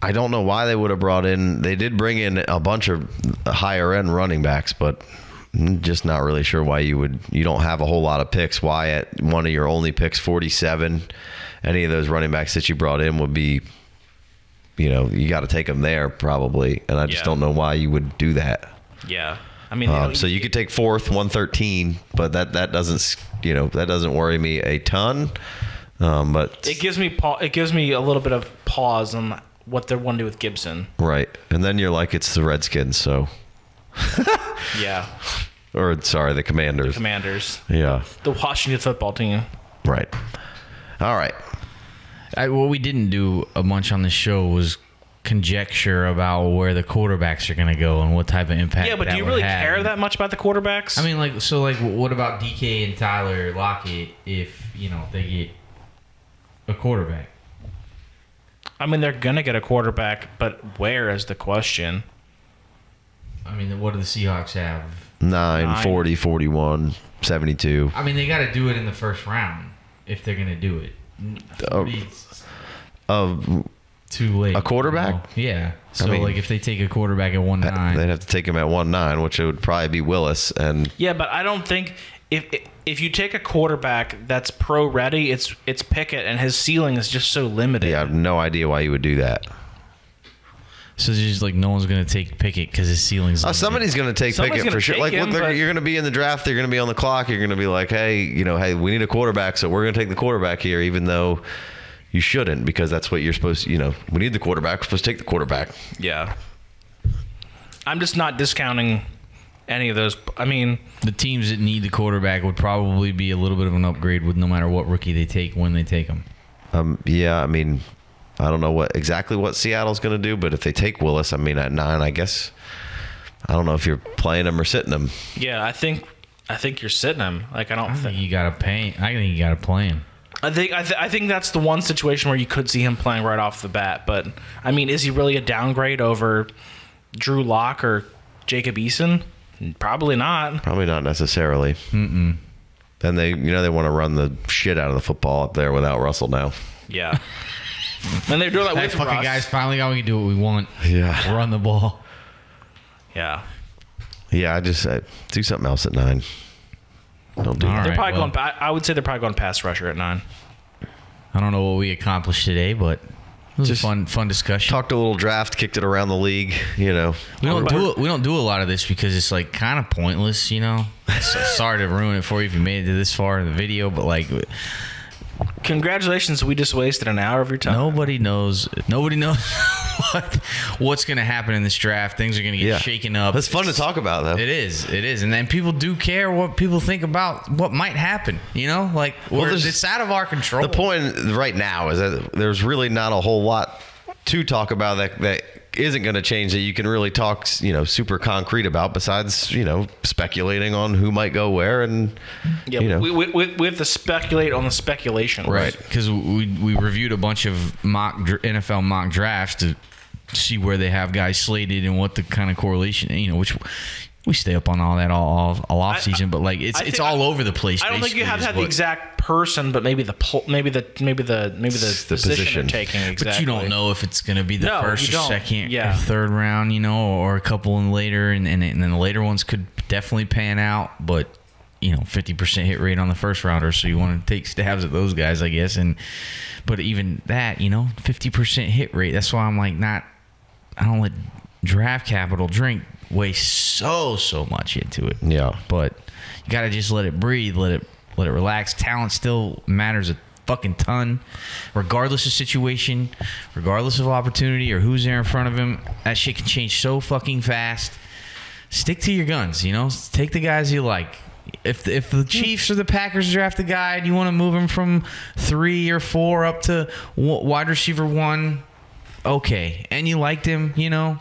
I don't know why they would have brought in. They did bring in a bunch of higher end running backs, but I'm just not really sure why you would. You don't have a whole lot of picks. Why at one of your only picks, 47, any of those running backs that you brought in would be, you know, you got to take them there probably. And I just Yeah. don't know why you would do that. Yeah, I mean, Um, so you could take fourth, 113, but that that doesn't, you know, that doesn't worry me a ton. Um, but it gives me pa- it gives me a little bit of pause on what they're going to do with Gibson. right, and then you're like, it's the Redskins, so Yeah, or sorry, the Commanders. Commanders, Yeah. the Washington football team. Right. All right. I, what we didn't do a bunch on the show was conjecture about where the quarterbacks are going to go and what type of impact. Yeah, but that do you really have. care that much about the quarterbacks? I mean, like, so, like, what about DK and Tyler Lockett if you know they get a quarterback? I mean, they're gonna get a quarterback, but where is the question? I mean, what do the Seahawks have? 9, Nine. 40, 41, 72. I mean, they got to do it in the first round if they're going to do it. Oh. It's Of too late. A quarterback? you know? Yeah. So, mean- like, if they take a quarterback at one nine, they'd have to take him at 1 9, which it would probably be Willis. And Yeah, but I don't think if if you take a quarterback that's pro ready, it's it's Pickett, and his ceiling is just so limited. yeah, I have no idea why you would do that. So it's just like no one's going to take Pickett because his ceiling's. Oh, somebody's going to take Somebody's Pickett for gonna sure. Like, him, look, you're going to be in the draft. You're going to be on the clock. You're going to be like, hey, you know, hey, we need a quarterback, so we're going to take the quarterback here, even though you shouldn't, because that's what you're supposed to, you know, we need the quarterback. We're supposed to take the quarterback. Yeah. I'm just not discounting any of those. I mean, the teams that need the quarterback would probably be a little bit of an upgrade with no matter what rookie they take when they take them. Um, yeah, I mean, I don't know what exactly what Seattle's going to do, but if they take Willis, I mean, at nine, I guess I don't know if you're playing him or sitting him. yeah, I think I think you're sitting him. Like I don't I think. think you got to pay. I think you got to play him. I think I, th- I think that's the one situation where you could see him playing right off the bat. But I mean, is he really a downgrade over Drew Lock or Jacob Eason? Probably not. Probably not necessarily. Mm-mm. And they, you know, they want to run the shit out of the football up there without Russell now. Yeah. [laughs] and they're doing that Hey, with fucking Russ. guys, finally got we can do what we want. Yeah, Run the ball. Yeah. yeah. I just uh, do something else at nine. Don't do All that. They're right, probably well. going. I I would say they're probably going pass rusher at nine. I don't know what we accomplished today, but it was Just a fun, fun discussion. Talked a little draft, kicked it around the league. You know, we don't do it. We don't do a lot of this because it's like kind of pointless, you know. [laughs] So, sorry to ruin it for you if you made it to this far in the video, but like Congratulations, we just wasted an hour of your time. nobody knows. Nobody knows [laughs] what what's going to happen in this draft. Things are going to get yeah, shaken up. That's fun to talk about, though. It is. It is. And then people do care what people think about what might happen. You know, like we're, there's- it's out of our control. The point right now is that there's really not a whole lot to talk about that that isn't going to change that you can really talk, you know, super concrete about besides, you know, speculating on who might go where and Yeah, you know. we, we, we have to speculate on the speculation. right? Because we we reviewed a bunch of mock NFL mock drafts to see where they have guys slated and what the kind of correlation. You know, which we stay up on all that all all, all off season, but like it's I it's think- all over the place. I don't think you have to have the exact person, but maybe the pol- maybe the maybe the maybe the, The position, position. they're taking exactly. But you don't know if it's going to be the No, first or don't. second Yeah. or third round, you know, or a couple in later, and, and, and then the later ones could definitely pan out. But you know, fifty percent hit rate on the first rounder, so you want to take stabs at those guys, I guess. And but even that, you know, fifty percent hit rate. That's why I'm like not. I don't let draft capital drink waste so so much into it yeah. but you gotta just let it breathe, let it let it relax. Talent still matters a fucking ton, regardless of situation, regardless of opportunity or who's there in front of him. That shit can change so fucking fast. Stick to your guns, you know. Take the guys you like. if if the Chiefs or the Packers draft a guy and you want to move him from three or four up to wide receiver one, okay, and you liked him, you know,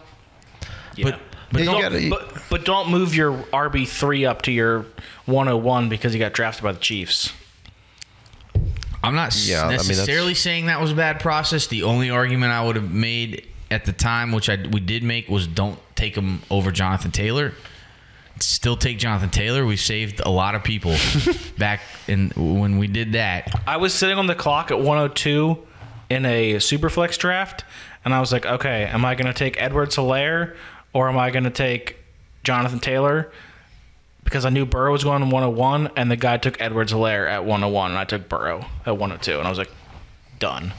Yeah. but but Yeah, Don't- gotta- but, but don't move your RB three up to your 101 because you got drafted by the Chiefs. I'm not s- Yeah, I mean, necessarily saying that was a bad process. The only argument I would have made at the time, which I we did make, was don't take him over Jonathan Taylor. Still take Jonathan Taylor. We saved a lot of people [laughs] back in when we did that. I was sitting on the clock at 102 in a Superflex draft, and I was like, okay, am I going to take Edwards Helaire or am I going to take Jonathan Taylor? Because I knew Burrow was going 101, and the guy took Edwards Helaire at 101, and I took Burrow at 102, and I was like, done.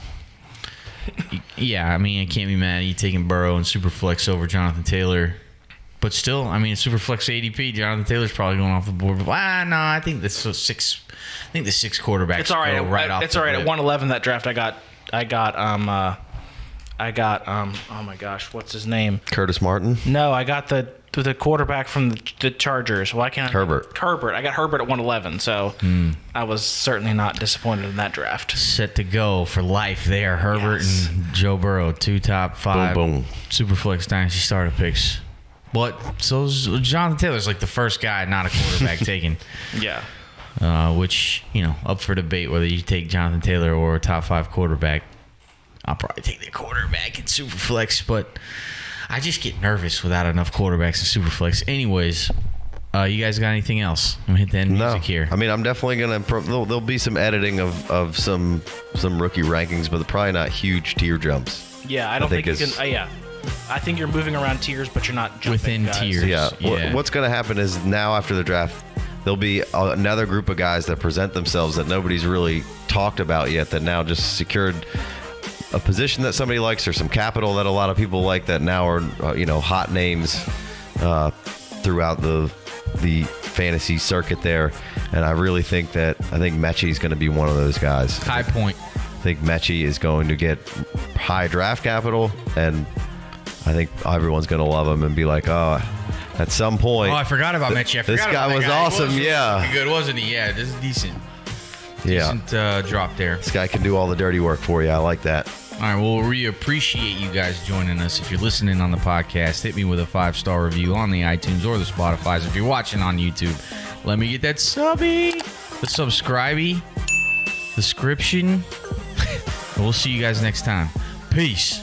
[laughs] Yeah, I mean, I can't be mad at you taking Burrow and Superflex over Jonathan Taylor. But still, I mean, Superflex ADP, Jonathan Taylor's probably going off the board. But ah, no, I think this six. I think the six quarterbacks. It's all right. go right off it's all right. At 111, that draft, I got, I got, um, uh, I got, um, oh my gosh, what's his name? Curtis Martin. No, I got the the quarterback from the, the Chargers. Why can't I? Herbert. Herbert. I got Herbert at 111, so I was certainly not disappointed in that draft. set to go for life there. Herbert Yes. and Joe Burrow, two top five boom. boom. Superflex Dynasty starter picks. But so is- Jonathan Taylor's like the first guy not a quarterback [laughs] taken, Yeah. uh, which you know up for debate whether you take Jonathan Taylor or a top five quarterback. I'll probably take the quarterback in Superflex, but I just get nervous without enough quarterbacks in Superflex. Anyways, uh, you guys got anything else? I'm gonna hit the end No, music here. I mean I'm definitely gonna. Pro- there'll, there'll be some editing of, of some some rookie rankings, but probably not huge tier jumps. Yeah, I don't think think, you can. Uh, yeah, I think you're moving around tiers, but you're not jumping Within guys. tiers. Yeah. Yeah. What's going to happen is now after the draft, there'll be another group of guys that present themselves that nobody's really talked about yet. That now just secured a position that somebody likes or some capital that a lot of people like. That now are uh, you know hot names uh, throughout the the fantasy circuit there. And I really think that I think Metchie is going to be one of those guys. High point. I think Metchie is going to get high draft capital, and I think everyone's going to love him and be like, oh, at some point. Oh, I forgot about Metchie. I This guy was guy. Awesome, really yeah. good, wasn't he? Yeah, this is decent. yeah, Decent uh, drop there. this guy can do all the dirty work for you. I like that. All right, well, we appreciate you guys joining us. If you're listening on the podcast, hit me with a five star review on the iTunes or the Spotify's. If you're watching on YouTube, let me get that subby, the subscribey, description. [laughs] we'll see you guys next time. Peace.